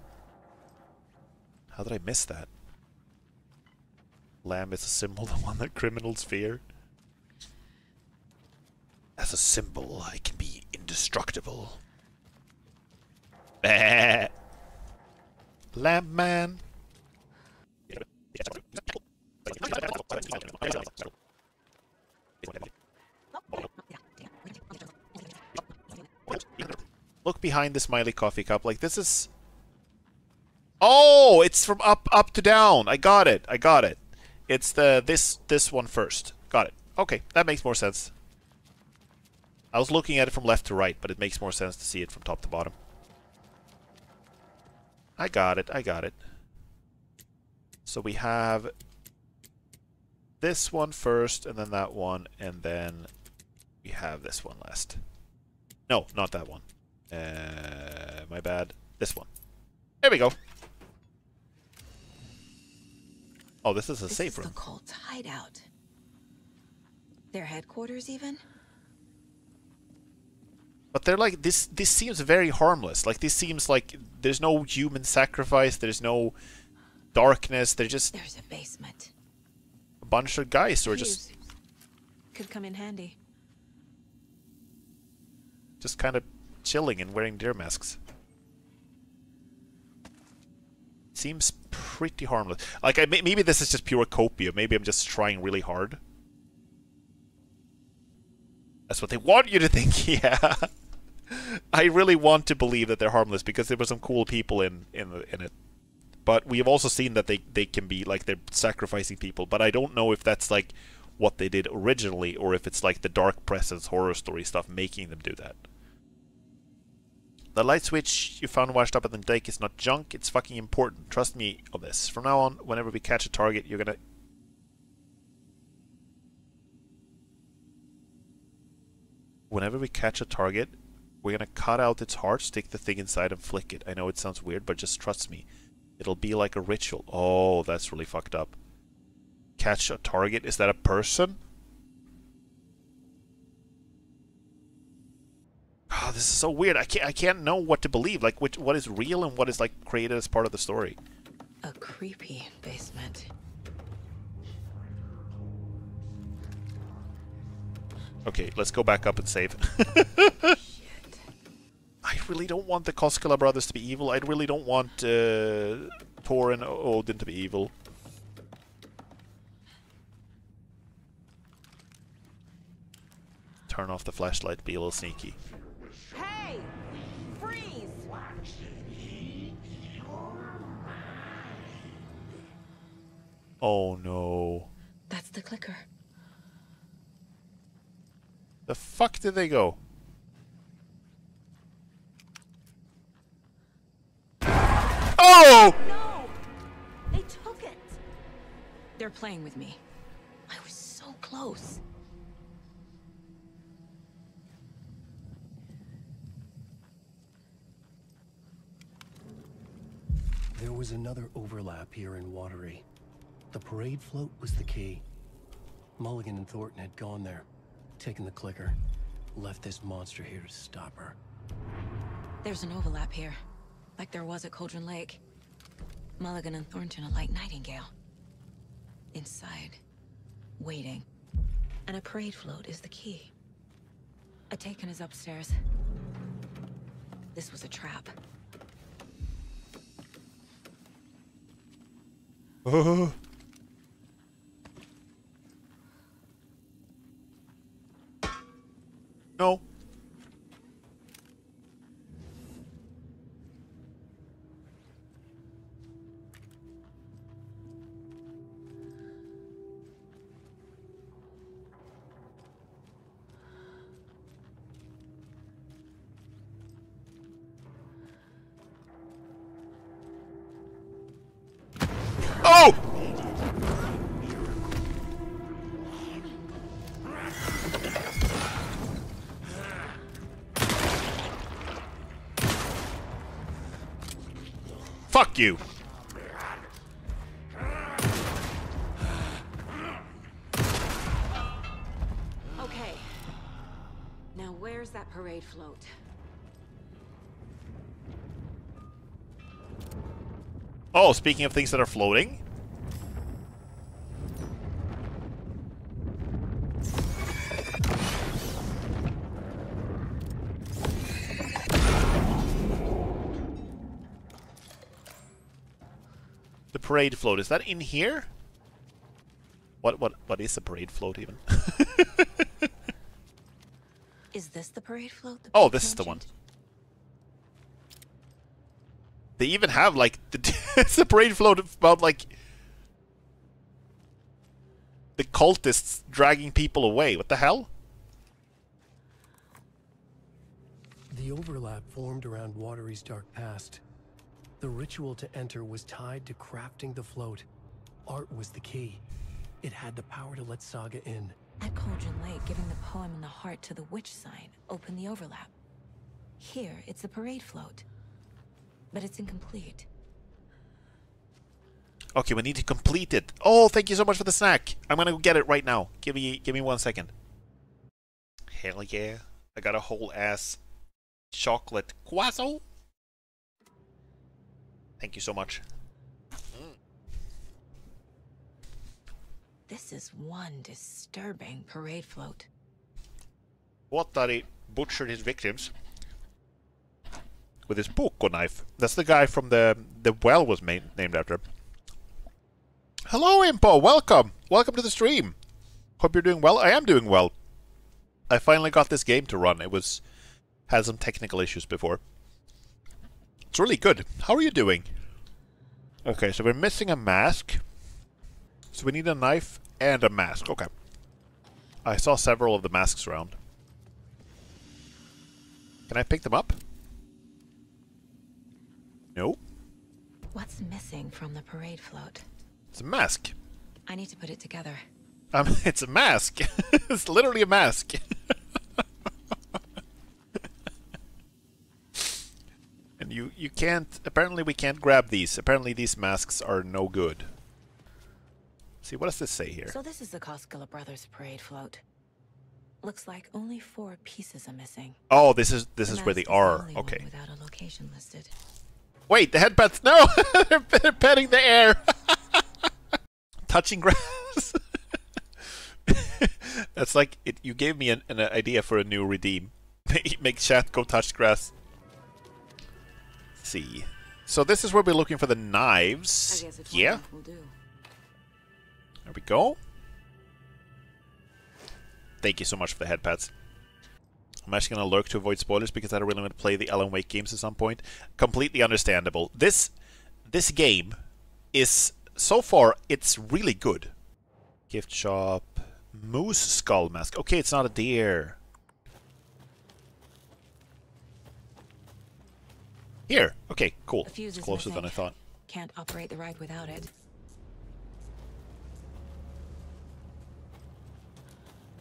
How did I miss that? Lamb is a symbol, the one that criminals fear. As a symbol, I can be indestructible. Lamb man. Look behind the smiley coffee cup. Like this is. Oh, it's from up up to down. I got it. I got it. It's the this this one first. Got it. Okay, that makes more sense. I was looking at it from left to right, but it makes more sense to see it from top to bottom. I got it. I got it. So we have this one first, and then that one, and then we have this one last. No, not that one. Uh, my bad. This one. There we go. Oh, this is a this safe is room. the cult's hideout. Their headquarters, even? But they're like this. This seems very harmless. Like this seems like there's no human sacrifice. There's no darkness. They're just There's a basement. a bunch of guys who are just Could come in handy. just kind of chilling and wearing deer masks. Seems pretty harmless. Like I, maybe this is just pure copia. Maybe I'm just trying really hard. That's what they want you to think. Yeah. I really want to believe that they're harmless because there were some cool people in in in it. But we have also seen that they they can be like they're sacrificing people. But I don't know if that's like what they did originally or if it's like the dark presence horror story stuff making them do that. The light switch you found washed up at the dike is not junk, it's fucking important. Trust me on this. From now on, whenever we catch a target, you're gonna... Whenever we catch a target, we're gonna cut out its heart, stick the thing inside and flick it. I know it sounds weird, but just trust me. It'll be like a ritual. Oh, that's really fucked up. Catch a target? Is that a person? Oh, this is so weird. I can't I can't know what to believe. Like which what is real and what is like created as part of the story. A creepy basement. Okay, let's go back up and save. I really don't want the Koskela brothers to be evil. I really don't want uh, Tor and Odin to be evil. Turn off the flashlight, be a little sneaky. Hey! Freeze! Oh no. That's the clicker. The fuck did they go? Oh! No! They took it! They're playing with me. I was so close. There was another overlap here in Watery. The parade float was the key. Mulligan and Thornton had gone there, taken the clicker, left this monster here to stop her. There's an overlap here, like there was at Cauldron Lake. Mulligan and Thornton are like Nightingale. Inside, waiting. And a parade float is the key. Atakan is upstairs. This was a trap. Oh. No. You. Okay. Now where's that parade float? Oh, speaking of things that are floating. Parade float, is that in here? What what what is a parade float even? Is this the parade float? the oh, Pete this is the one. They even have like the it's a parade float about like the cultists dragging people away. What the hell? The overlap formed around Watery's dark past. The ritual to enter was tied to crafting the float. Art was the key. It had the power to let Saga in. At Cauldron Lake, giving the poem and the heart to the witch sign opened the overlap. Here, it's the parade float. But it's incomplete. Okay, we need to complete it. Oh, thank you so much for the snack. I'm gonna go get it right now. Give me give me one second. Hell yeah. I got a whole ass chocolate croissant. Thank you so much. This is one disturbing parade float. What that he butchered his victims with his puukko knife. That's the guy from the the well was ma named after. Hello, Impo. Welcome. Welcome to the stream. Hope you're doing well. I am doing well. I finally got this game to run. It was had some technical issues before. It's really good. How are you doing? Okay, so we're missing a mask. So we need a knife and a mask. Okay. I saw several of the masks around. Can I pick them up? No. What's missing from the parade float? It's a mask. I need to put it together. Um, it's a mask. it's literally a mask. you you can't. Apparently, we can't grab these. Apparently, these masks are no good. See, what does this say here? So this is the Koskela Brothers parade float. Looks like only four pieces are missing. Oh, this is this The is where they mask the are. Okay. Without a location listed. Wait, the headpats. No, they're, they're petting the air, touching grass. That's like it. You gave me an, an idea for a new redeem. Make chat go touch grass. See. So this is where we're looking for the knives. I guess it's Yeah. will do. There we go. Thank you so much for the head pats. I'm actually going to lurk to avoid spoilers because I don't really want to play the Alan Wake games at some point. Completely understandable. This this game is so far it's really good. Gift shop, moose skull mask. Okay, it's not a deer. Here. Okay, cool. Fuse It's closer than I thought. Can't operate the ride without it.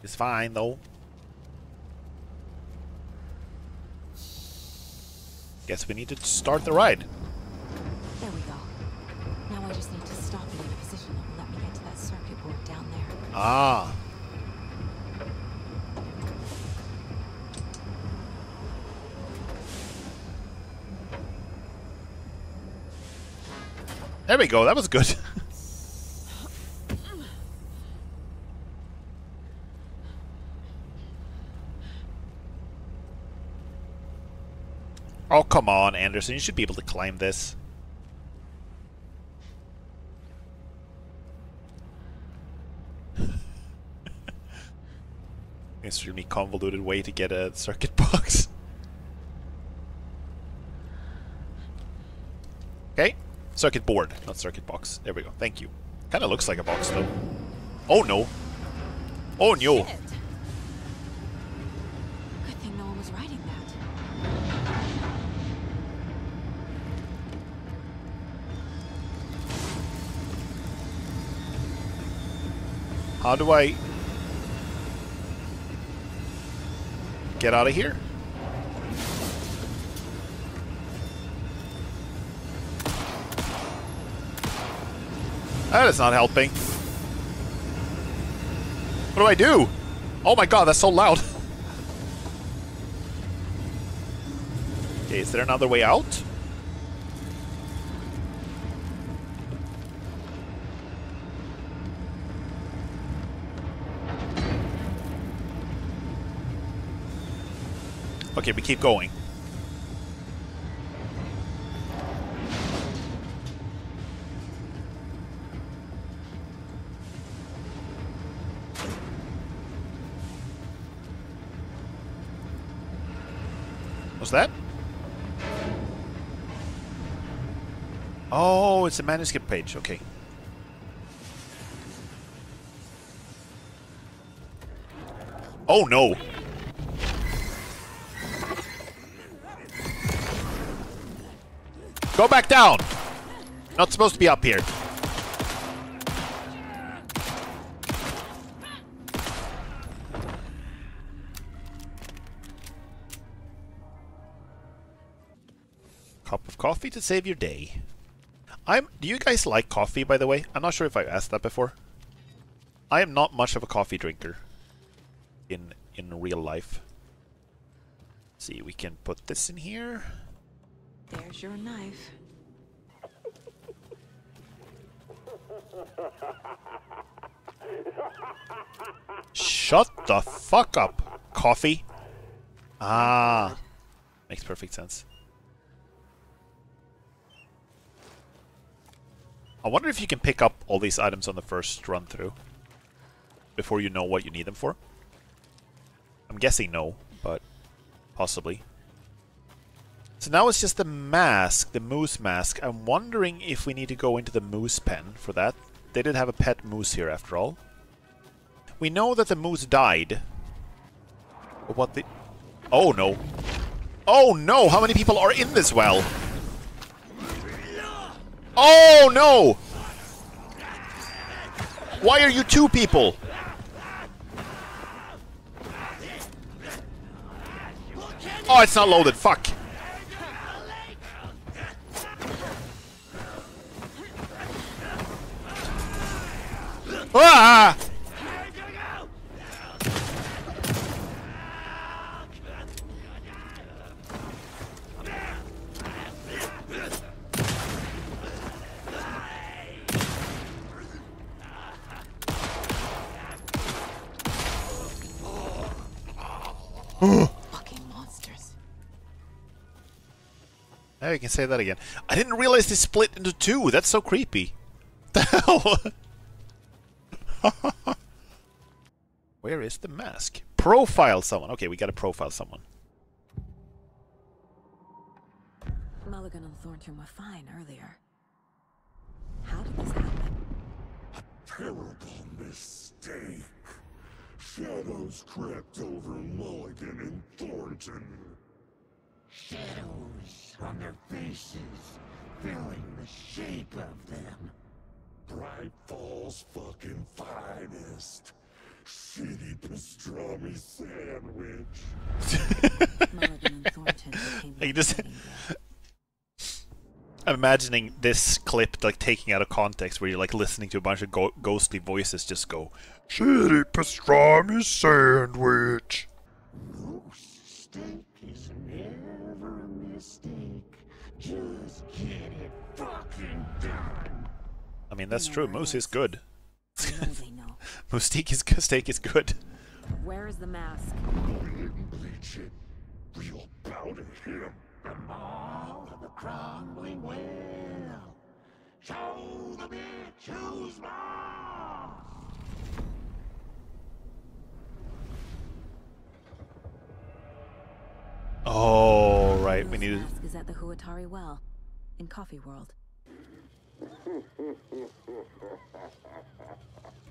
It's fine though. Guess we need to start the ride. There we go. Now I just need to stop it in a position that will let me get to that circuit board down there. Ah. There we go. That was good. oh, come on, Anderson. You should be able to climb this. extremely convoluted way to get a circuit box. Okay, circuit board, not circuit box. There we go. Thank you. Kind of looks like a box though. Oh no. Oh no. Good thing no one was riding that. How do I get out of here? That is not helping. What do I do? Oh my god, that's so loud. Okay, is there another way out? Okay, we keep going. What's that? Oh, it's a manuscript page. Okay. Oh no. Go back down. Not supposed to be up here. Coffee to save your day. I'm. Do you guys like coffee, by the way? I'm not sure if I've asked that before. I am not much of a coffee drinker. In in real life. see, we can put this in here. There's your knife. Shut the fuck up, coffee. Ah, makes perfect sense. I wonder if you can pick up all these items on the first run through before you know what you need them for. I'm guessing no, but possibly. So now it's just the mask, the moose mask. I'm wondering if we need to go into the moose pen for that. They did have a pet moose here after all. We know that the moose died. What the... Oh no. Oh no! How many people are in this well? Oh no! Why are you two people? Oh, it's not loaded. Fuck. Ah! Fucking monsters. Now you can say that again. I didn't realize they split into two. That's so creepy. The hell? Where is the mask? Profile someone. Okay, we gotta profile someone. Mulligan and Thornton were fine earlier. How did this happen? Terrible mistake. Shadows crept over Mulligan and Thornton. Shadows on their faces, filling the shape of them. Bright Falls fucking finest. Shitty pastrami sandwich. Mulligan and Thornton became Like just I'm imagining this clip like taking out of context where you're like listening to a bunch of go ghostly voices just go Shitty pastrami sandwich. Mistake is never a mistake. Just get it fucking done. I mean that's true, Moose is good. I know they know. Moose steak is good steak is good. Where is the mask? Bleach it. Real bout of him. The mall of the crumbling well. Show the bitch who's boss. Oh right, we need Mask is at the Huatari Well, in Coffee World.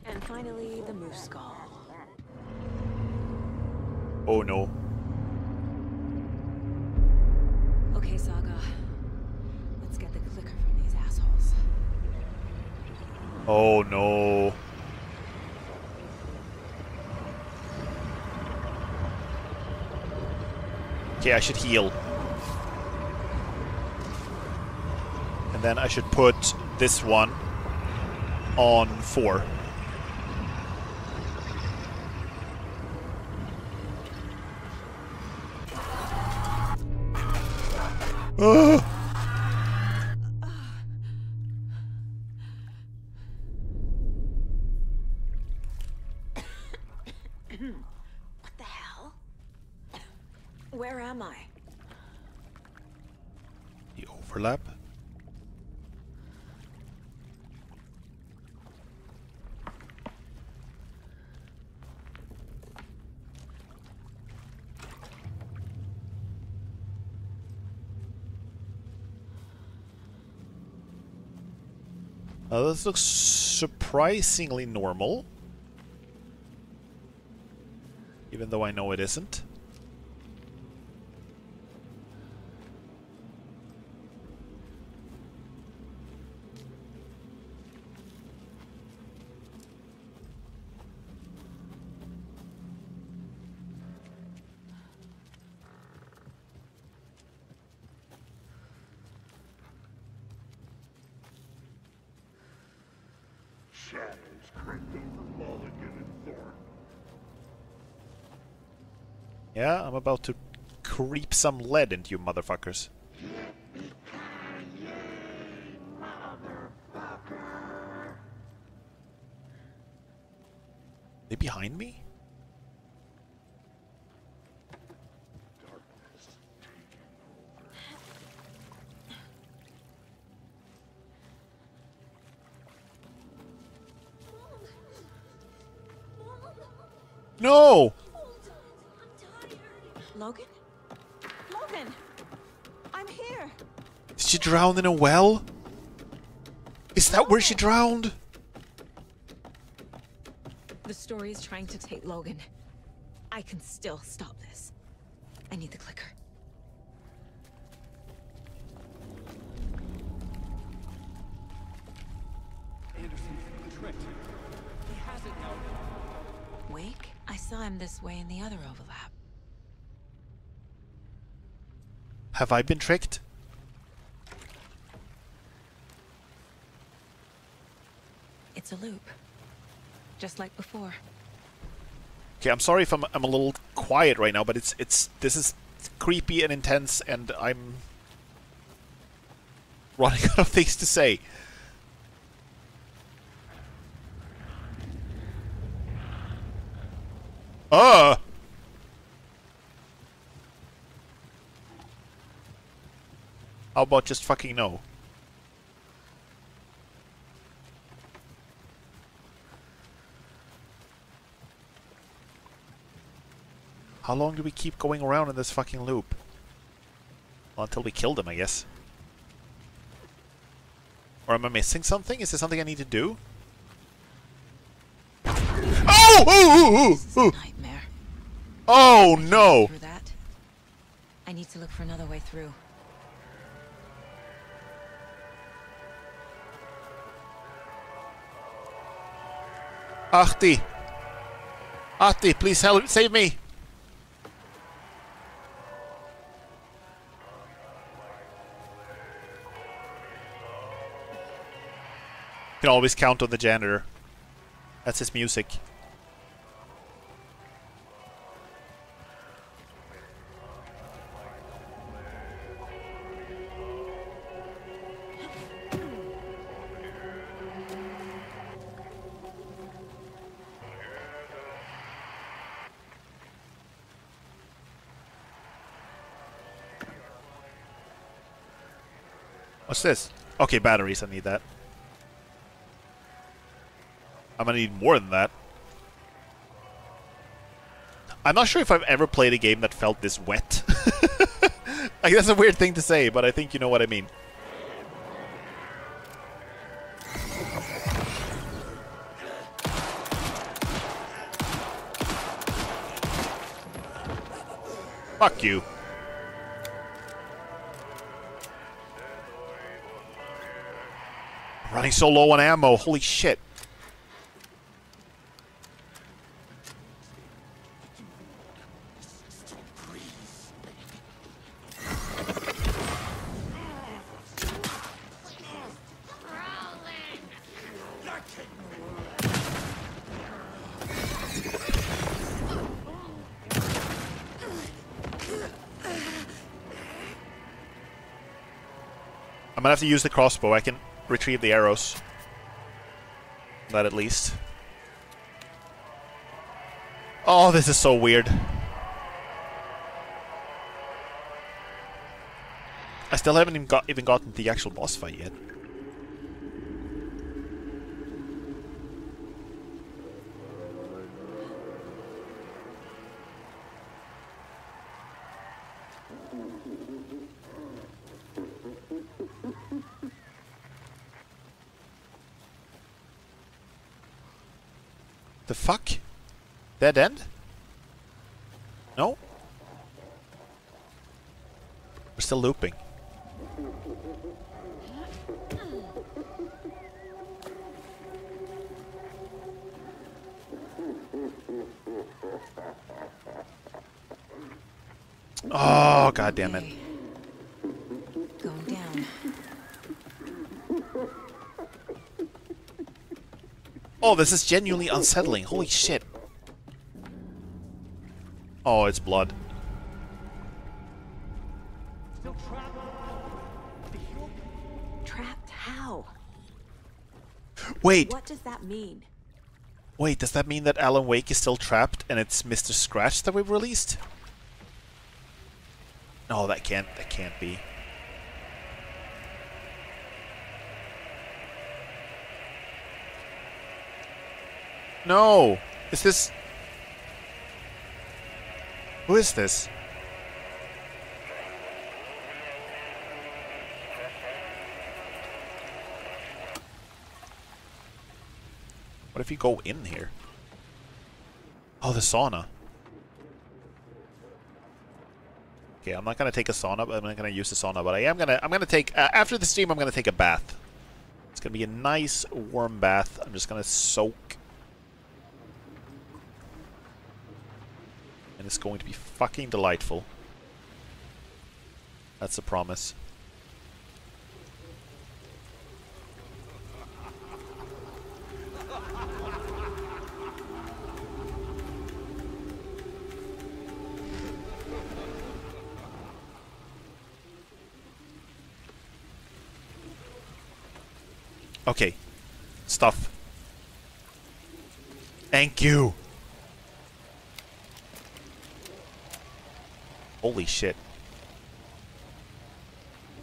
And finally, the moose skull. Oh no. Okay, Saga. Let's get the clicker from these assholes. Oh no. Okay, I should heal. And then I should put this one on 4. Ah! Uh, this looks surprisingly normal. Even though I know it isn't. About to creep some lead into you motherfuckers. Did she drown in a well? Is that where she drowned? The story is trying to take Logan. I can still stop this. I need the clicker. Anderson tricked. He has it now. Wake? I saw him this way in the other overlap. Have I been tricked? It's a loop. Just like before. Okay, I'm sorry if I'm I'm a little quiet right now, but it's it's this is creepy and intense, and I'm running out of things to say. Uh How about just fucking no? How long do we keep going around in this fucking loop? Well, until we kill them, I guess. Or am I missing something? Is there something I need to do? Oh! Oh! Oh! Oh! Nightmare. Oh no! Through that. I need to look for another way through. Ahti! Ahti, please help, save me! Can always count on the janitor. That's his music. What's this? Okay, batteries. I need that. I'm gonna need more than that. I'm not sure if I've ever played a game that felt this wet. like that's a weird thing to say, but I think you know what I mean. Fuck you. Running so low on ammo, holy shit. Have to use the crossbow. I can retrieve the arrows. That at least. Oh, this is so weird. I still haven't even got even gotten the actual boss fight yet. Fuck? Dead end? No? We're still looping. Oh, god damn it. Going down. Oh, this is genuinely unsettling. Holy shit. Oh, it's blood. Still Trapped how? Wait, What does that mean? wait, does that mean that Alan Wake is still trapped and it's Mr. Scratch that we've released? No, that can't, that can't be. No. Is this... Who is this? What if you go in here? Oh, the sauna. Okay, I'm not gonna take a sauna, I'm not gonna use the sauna, but I am gonna, I'm gonna take, uh, after the steam. I'm gonna take a bath. It's gonna be a nice warm bath. I'm just gonna soak And it's going to be fucking delightful. That's a promise. Okay. Stuff. Thank you. Holy shit.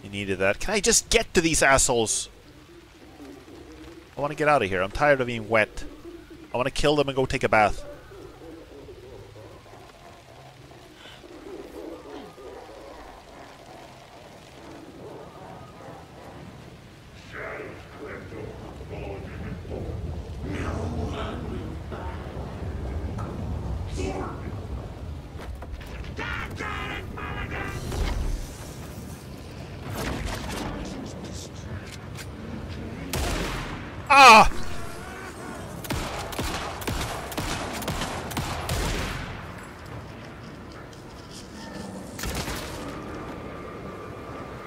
You needed that. Can I just get to these assholes? I want to get out of here. I'm tired of being wet. I want to kill them and go take a bath. Ah!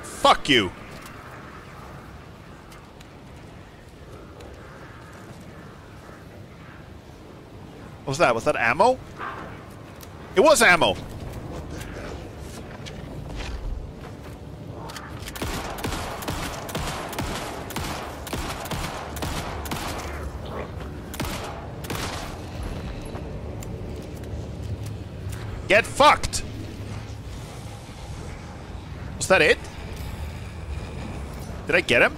Fuck you! What was that? Was that ammo? It was ammo! Get fucked! Was that it? Did I get him?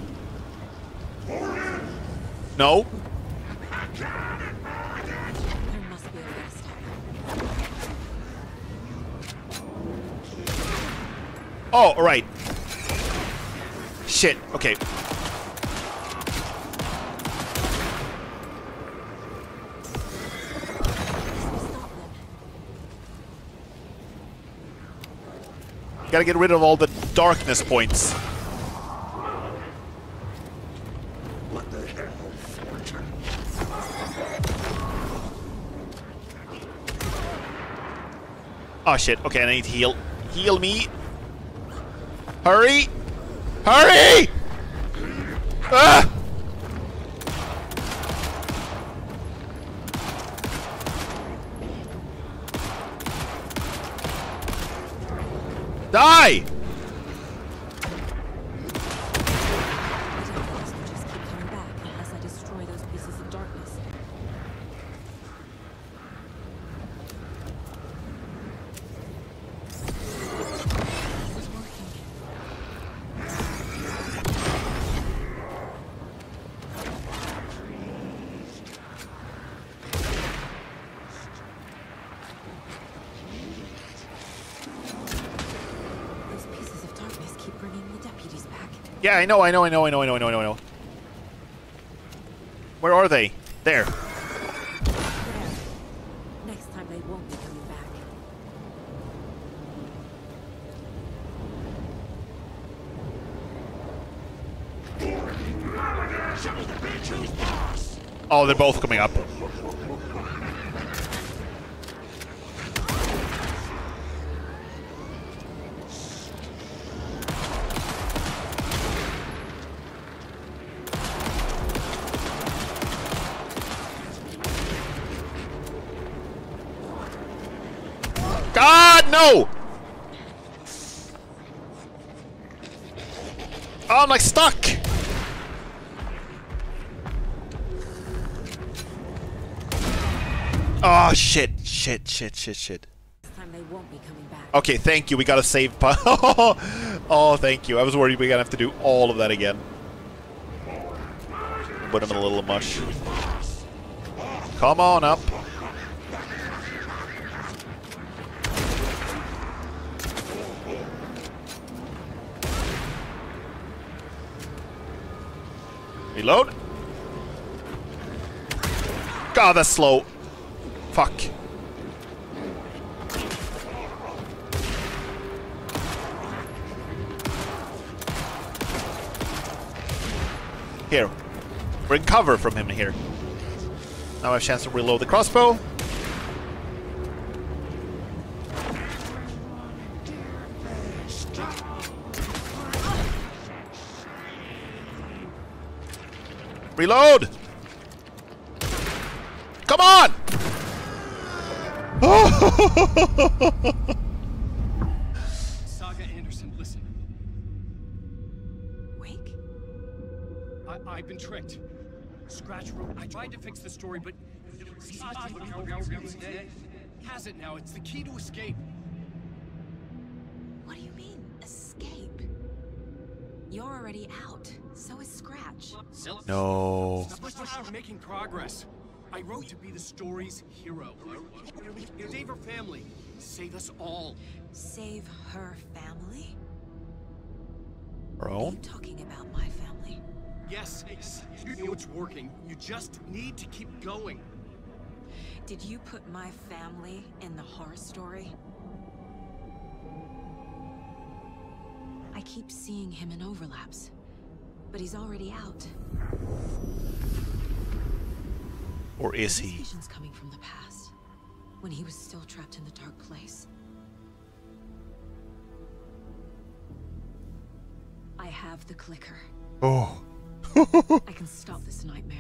No. Oh, alright. Shit, okay. Gotta get rid of all the darkness points. Oh shit, okay, I need to heal. Heal me. Hurry! Hurry! Ah! Die! Unless I destroy those pieces of darkness. Those pieces of darkness keep bringing the deputies back. Yeah, I know, I know, I know, I know, I know, I know, I know, I know. Where are they? There. Next time they won't be coming back. Oh, they're both coming up. Shit, shit, shit, shit, shit. Next time they won't be coming back. Okay, thank you. We got a save Oh, thank you. I was worried we are gonna have to do all of that again. Put him in a little mush. Come on up. Reload. God, that's slow. Fuck. Here. We're in cover from him here. Now I have a chance to reload the crossbow. Reload! Come on! I've been tricked. Scratch wrote. I tried to fix the story, but has it now. It's the key to escape. What do you mean, escape? You're already out. So is Scratch. No. We're making progress. I wrote to be the story's hero. Save her family. Save us all. Save her family? Our Are own? you talking about my family? Yes, yes. You know it's working. You just need to keep going. Did you put my family in the horror story? I keep seeing him in overlaps, but he's already out. Or is he? Visions coming from the past, when he was still trapped in the dark place. I have the clicker. Oh. I can stop this nightmare.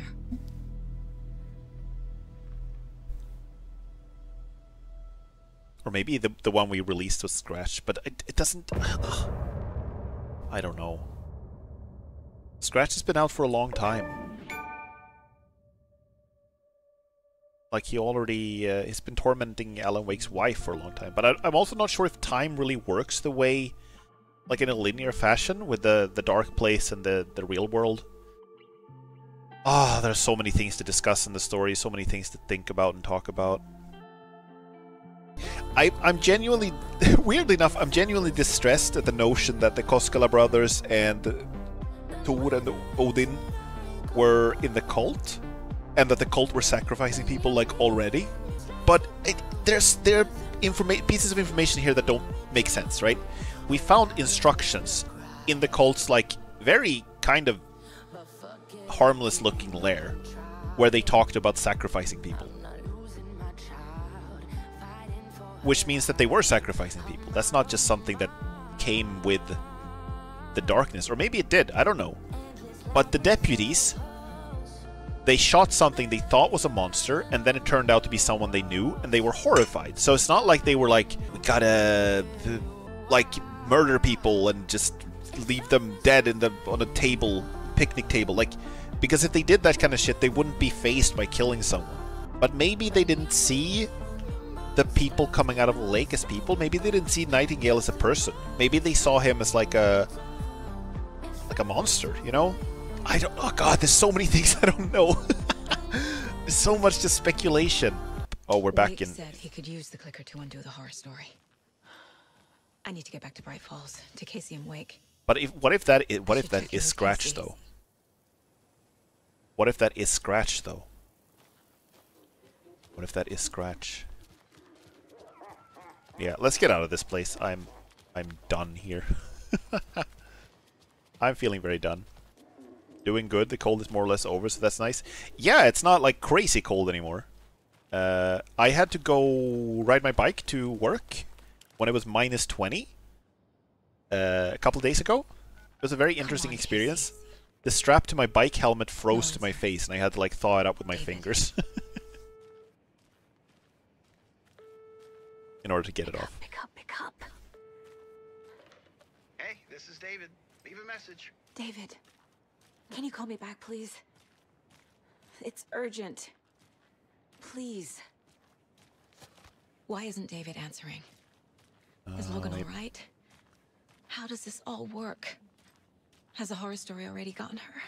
Or maybe the the one we released was Scratch, but it, it doesn't. I don't know. Scratch has been out for a long time. Like he already, uh, he's been tormenting Alan Wake's wife for a long time. But I, I'm also not sure if time really works the way, like in a linear fashion with the the dark place and the the real world. Ah, there's so many things to discuss in the story, so many things to think about and talk about. I, I'm genuinely, weirdly enough, I'm genuinely distressed at the notion that the Koskela brothers and Tor and Odin were in the cult, and that the cult were sacrificing people like already. But it, there's there are informa- pieces of information here that don't make sense, right? We found instructions in the cult's like very kind of harmless-looking lair, where they talked about sacrificing people which means that they were sacrificing people. That's not just something that came with the darkness, or maybe it did. I don't know. But the deputies, they shot something they thought was a monster, and then it turned out to be someone they knew, and they were horrified. So it's not like they were like, we gotta like murder people and just leave them dead in the on a table, picnic table. Like, because if they did that kind of shit, they wouldn't be faced by killing someone. But maybe they didn't see the people coming out of the lake as people. Maybe they didn't see Nightingale as a person. Maybe they saw him as like a like a monster, you know? I don't oh god, there's so many things I don't know. there's so much just speculation. Oh, we're back Wake in said he could use the clicker to undo the horror story. I need to get back to Bright Falls, to Casey and Wake. But if what if that is, what if that is that check in is with Scratch though? What if that is Scratch though? What if that is Scratch? Yeah, let's get out of this place. I'm I'm done here. I'm feeling very done. Doing good. The cold is more or less over, so that's nice. Yeah, it's not like crazy cold anymore. Uh, I had to go ride my bike to work when it was minus 20 uh, a couple days ago. It was a very interesting experience. The strap to my bike helmet froze to my face, and I had to like thaw it up with my fingers in order to get it off. Pick up, pick up. Hey, this is David. Leave a message. David, can you call me back, please? It's urgent. Please. Why isn't David answering? Is Logan Uh, all right? How does this all work? Has the horror story already gotten her?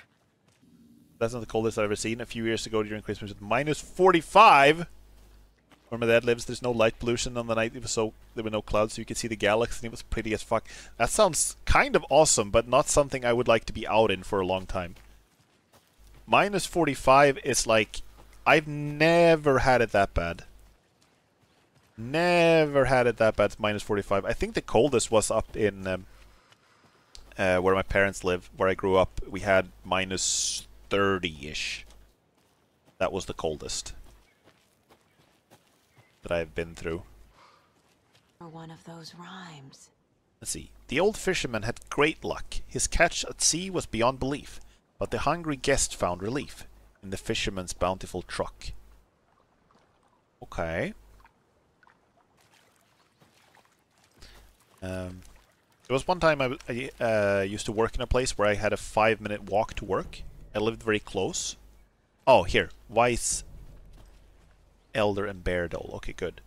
That's not the coldest I've ever seen. A few years ago during Christmas, with minus 45. Where my dad lives, there's no light pollution on the night. It was so there were no clouds, so you could see the galaxy. and It was pretty as fuck. That sounds kind of awesome, but not something I would like to be out in for a long time. Minus 45 is like I've never had it that bad. Never had it that bad. Minus 45. I think the coldest was up in um, uh, where my parents live, where I grew up. We had minus 30-ish. That was the coldest that I've been through. Or one of those rhymes. Let's see. The old fisherman had great luck. His catch at sea was beyond belief, but the hungry guest found relief in the fisherman's bountiful truck. Okay. Um, there was one time I, I uh, used to work in a place where I had a five minute walk to work. I lived very close. Oh, here. Wise, Elder, and Bear Doll. Okay, good.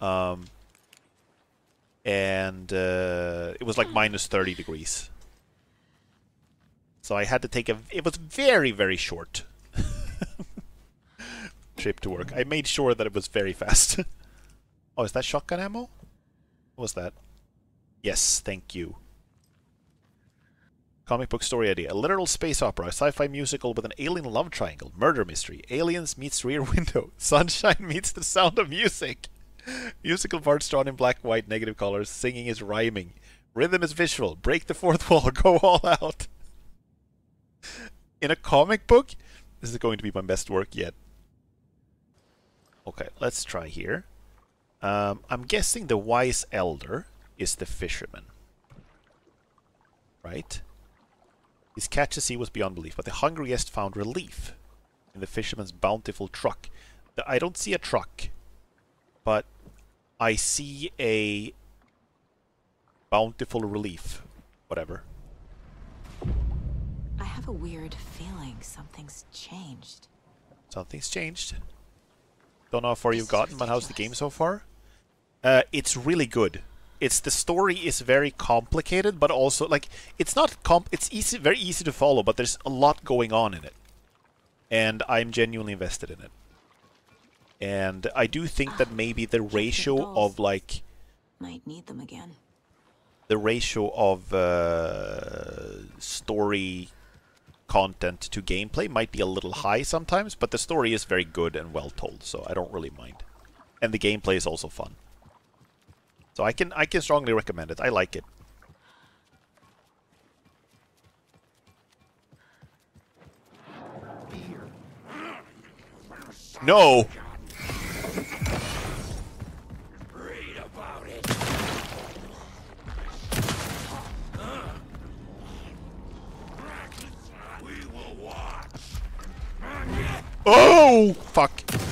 Um, and uh, it was like minus 30 degrees. So I had to take a. It was very, very short trip to work. I made sure that it was very fast. oh, is that shotgun ammo? What was that? Yes, thank you. Comic book story idea. A literal space opera, a sci-fi musical with an alien love triangle, murder mystery, aliens meets rear window, sunshine meets the sound of music. Musical parts drawn in black, white, negative colors, singing is rhyming. Rhythm is visual, break the fourth wall, go all out. In a comic book? This is going to be my best work yet. Okay, let's try here. Um, I'm guessing the wise elder is the fisherman. Right? His catch at sea was beyond belief, but the hungriest found relief in the fisherman's bountiful truck. I don't see a truck, but I see a bountiful relief. Whatever. I have a weird feeling something's changed. Something's changed. Don't know how far you've gotten, but how's the game so far? Uh, it's really good. It's the story is very complicated, but also like it's not comp. It's easy, very easy to follow, but there's a lot going on in it, and I'm genuinely invested in it. And I do think that maybe the ratio of like Might need them again. the ratio of uh, story content to gameplay might be a little high sometimes, but the story is very good and well told, so I don't really mind. And the gameplay is also fun. So I can I can strongly recommend it. I like it. No. Oh fuck.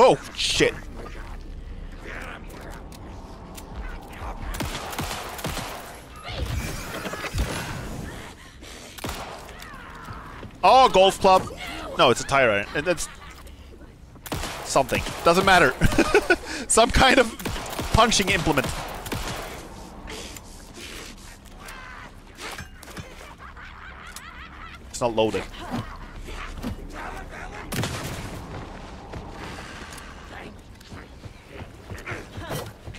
Oh shit. Oh, golf club. No, it's a tire iron. And that's something. Doesn't matter. Some kind of punching implement. It's not loaded.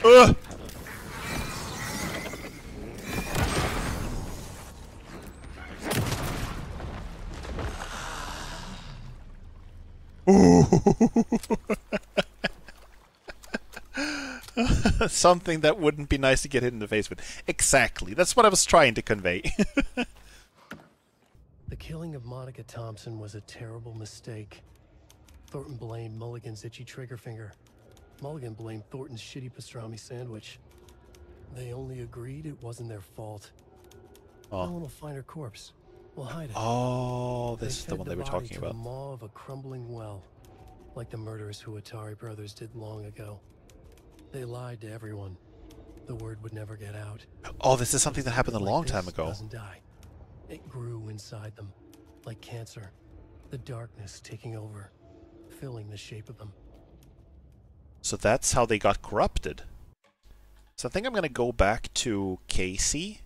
Ugh. Ooh. Something that wouldn't be nice to get hit in the face with. Exactly. That's what I was trying to convey. The killing of Monica Thompson was a terrible mistake. Thornton blamed Mulligan's itchy trigger finger. Mulligan blamed Thornton's shitty pastrami sandwich. They only agreed it wasn't their fault. Oh. One will find her corpse. We'll hide it. Oh, They this is the one they were talking about. The maw of a crumbling well, like the murderous Huatari brothers did long ago. They lied to everyone. The word would never get out. Oh, this is something that happened a long this time ago. Doesn't die. It grew inside them, like cancer. The darkness taking over, filling the shape of them. So that's how they got corrupted. So I think I'm going to go back to Casey.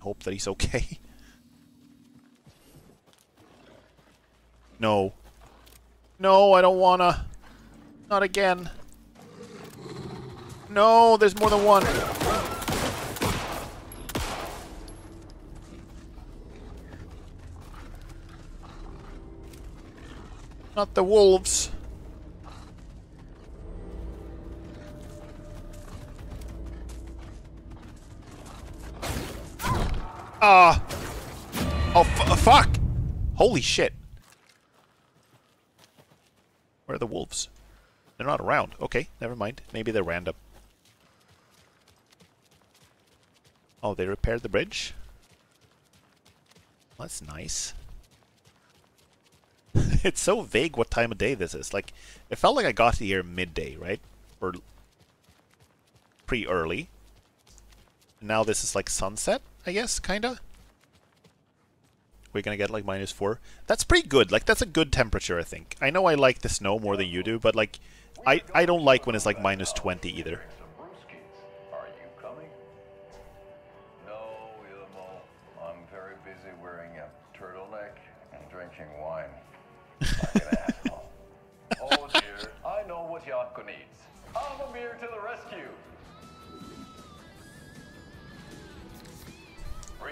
Hope that he's okay. No. No, I don't want to. Not again. No, there's more than one. Not the wolves. Ah! oh, fuck! Holy shit. Where are the wolves? They're not around. Okay, never mind. Maybe they're random. Oh, they repaired the bridge? That's nice. it's so vague what time of day this is. Like, it felt like I got here midday, right? Or pretty early. Now this is like sunset, I guess, kinda. We're gonna get like minus four. That's pretty good. Like, that's a good temperature, I think. I know I like the snow more than you do, but like, I, I don't like when it's like minus 20 either.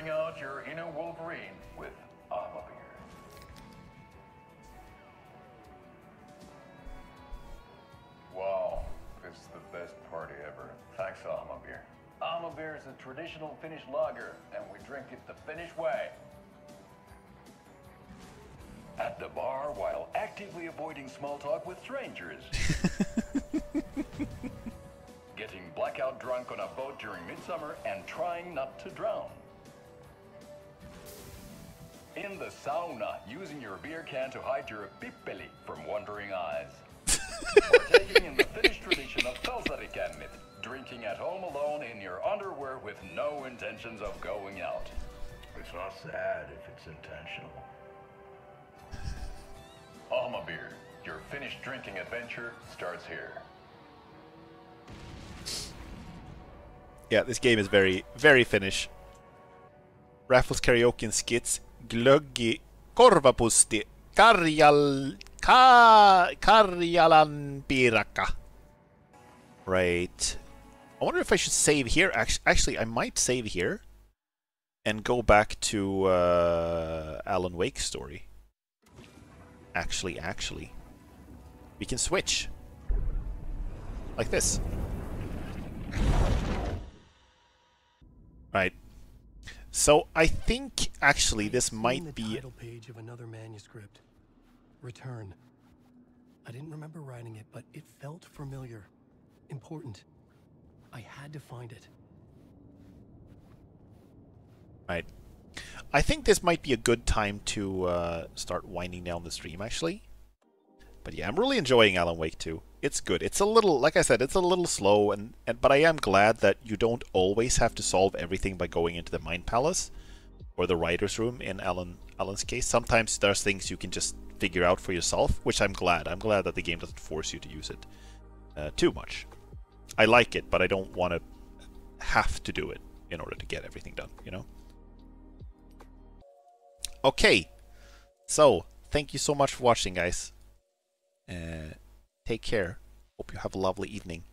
Bring out your inner Wolverine with Almamir. Wow, this is the best party ever. Thanks, Almamir. Almamir is a traditional Finnish lager, and we drink it the Finnish way. At the bar while actively avoiding small talk with strangers. Getting blackout drunk on a boat during midsummer and trying not to drown. In the sauna, using your beer can to hide your pippeli from wandering eyes. Partaking in the Finnish tradition of kalsarikännit, drinking at home alone in your underwear with no intentions of going out. It's not sad if it's intentional. Alma beer, your Finnish drinking adventure starts here. Yeah, this game is very, very Finnish. Raffles karaoke and skits, glöggi, korvapusti, karjal, ka, karjalan piirakka. Right. I wonder if I should save here. Actually, actually I might save here and go back to uh, Alan Wake's story. Actually, actually. We can switch. Like this. Right. So I think actually this might the be title page of another manuscript. Return. I didn't remember writing it, but it felt familiar. Important. I had to find it. Right. I think this might be a good time to uh, start winding down the stream, actually. But yeah, I'm really enjoying Alan Wake 2. It's good. It's a little, like I said, it's a little slow, and, and but I am glad that you don't always have to solve everything by going into the Mind Palace or the Writer's Room in Alan Alan's case. Sometimes there's things you can just figure out for yourself, which I'm glad. I'm glad that the game doesn't force you to use it uh, too much. I like it, but I don't want to have to do it in order to get everything done, you know? Okay, so thank you so much for watching, guys. Uh, take care. Hope you have a lovely evening.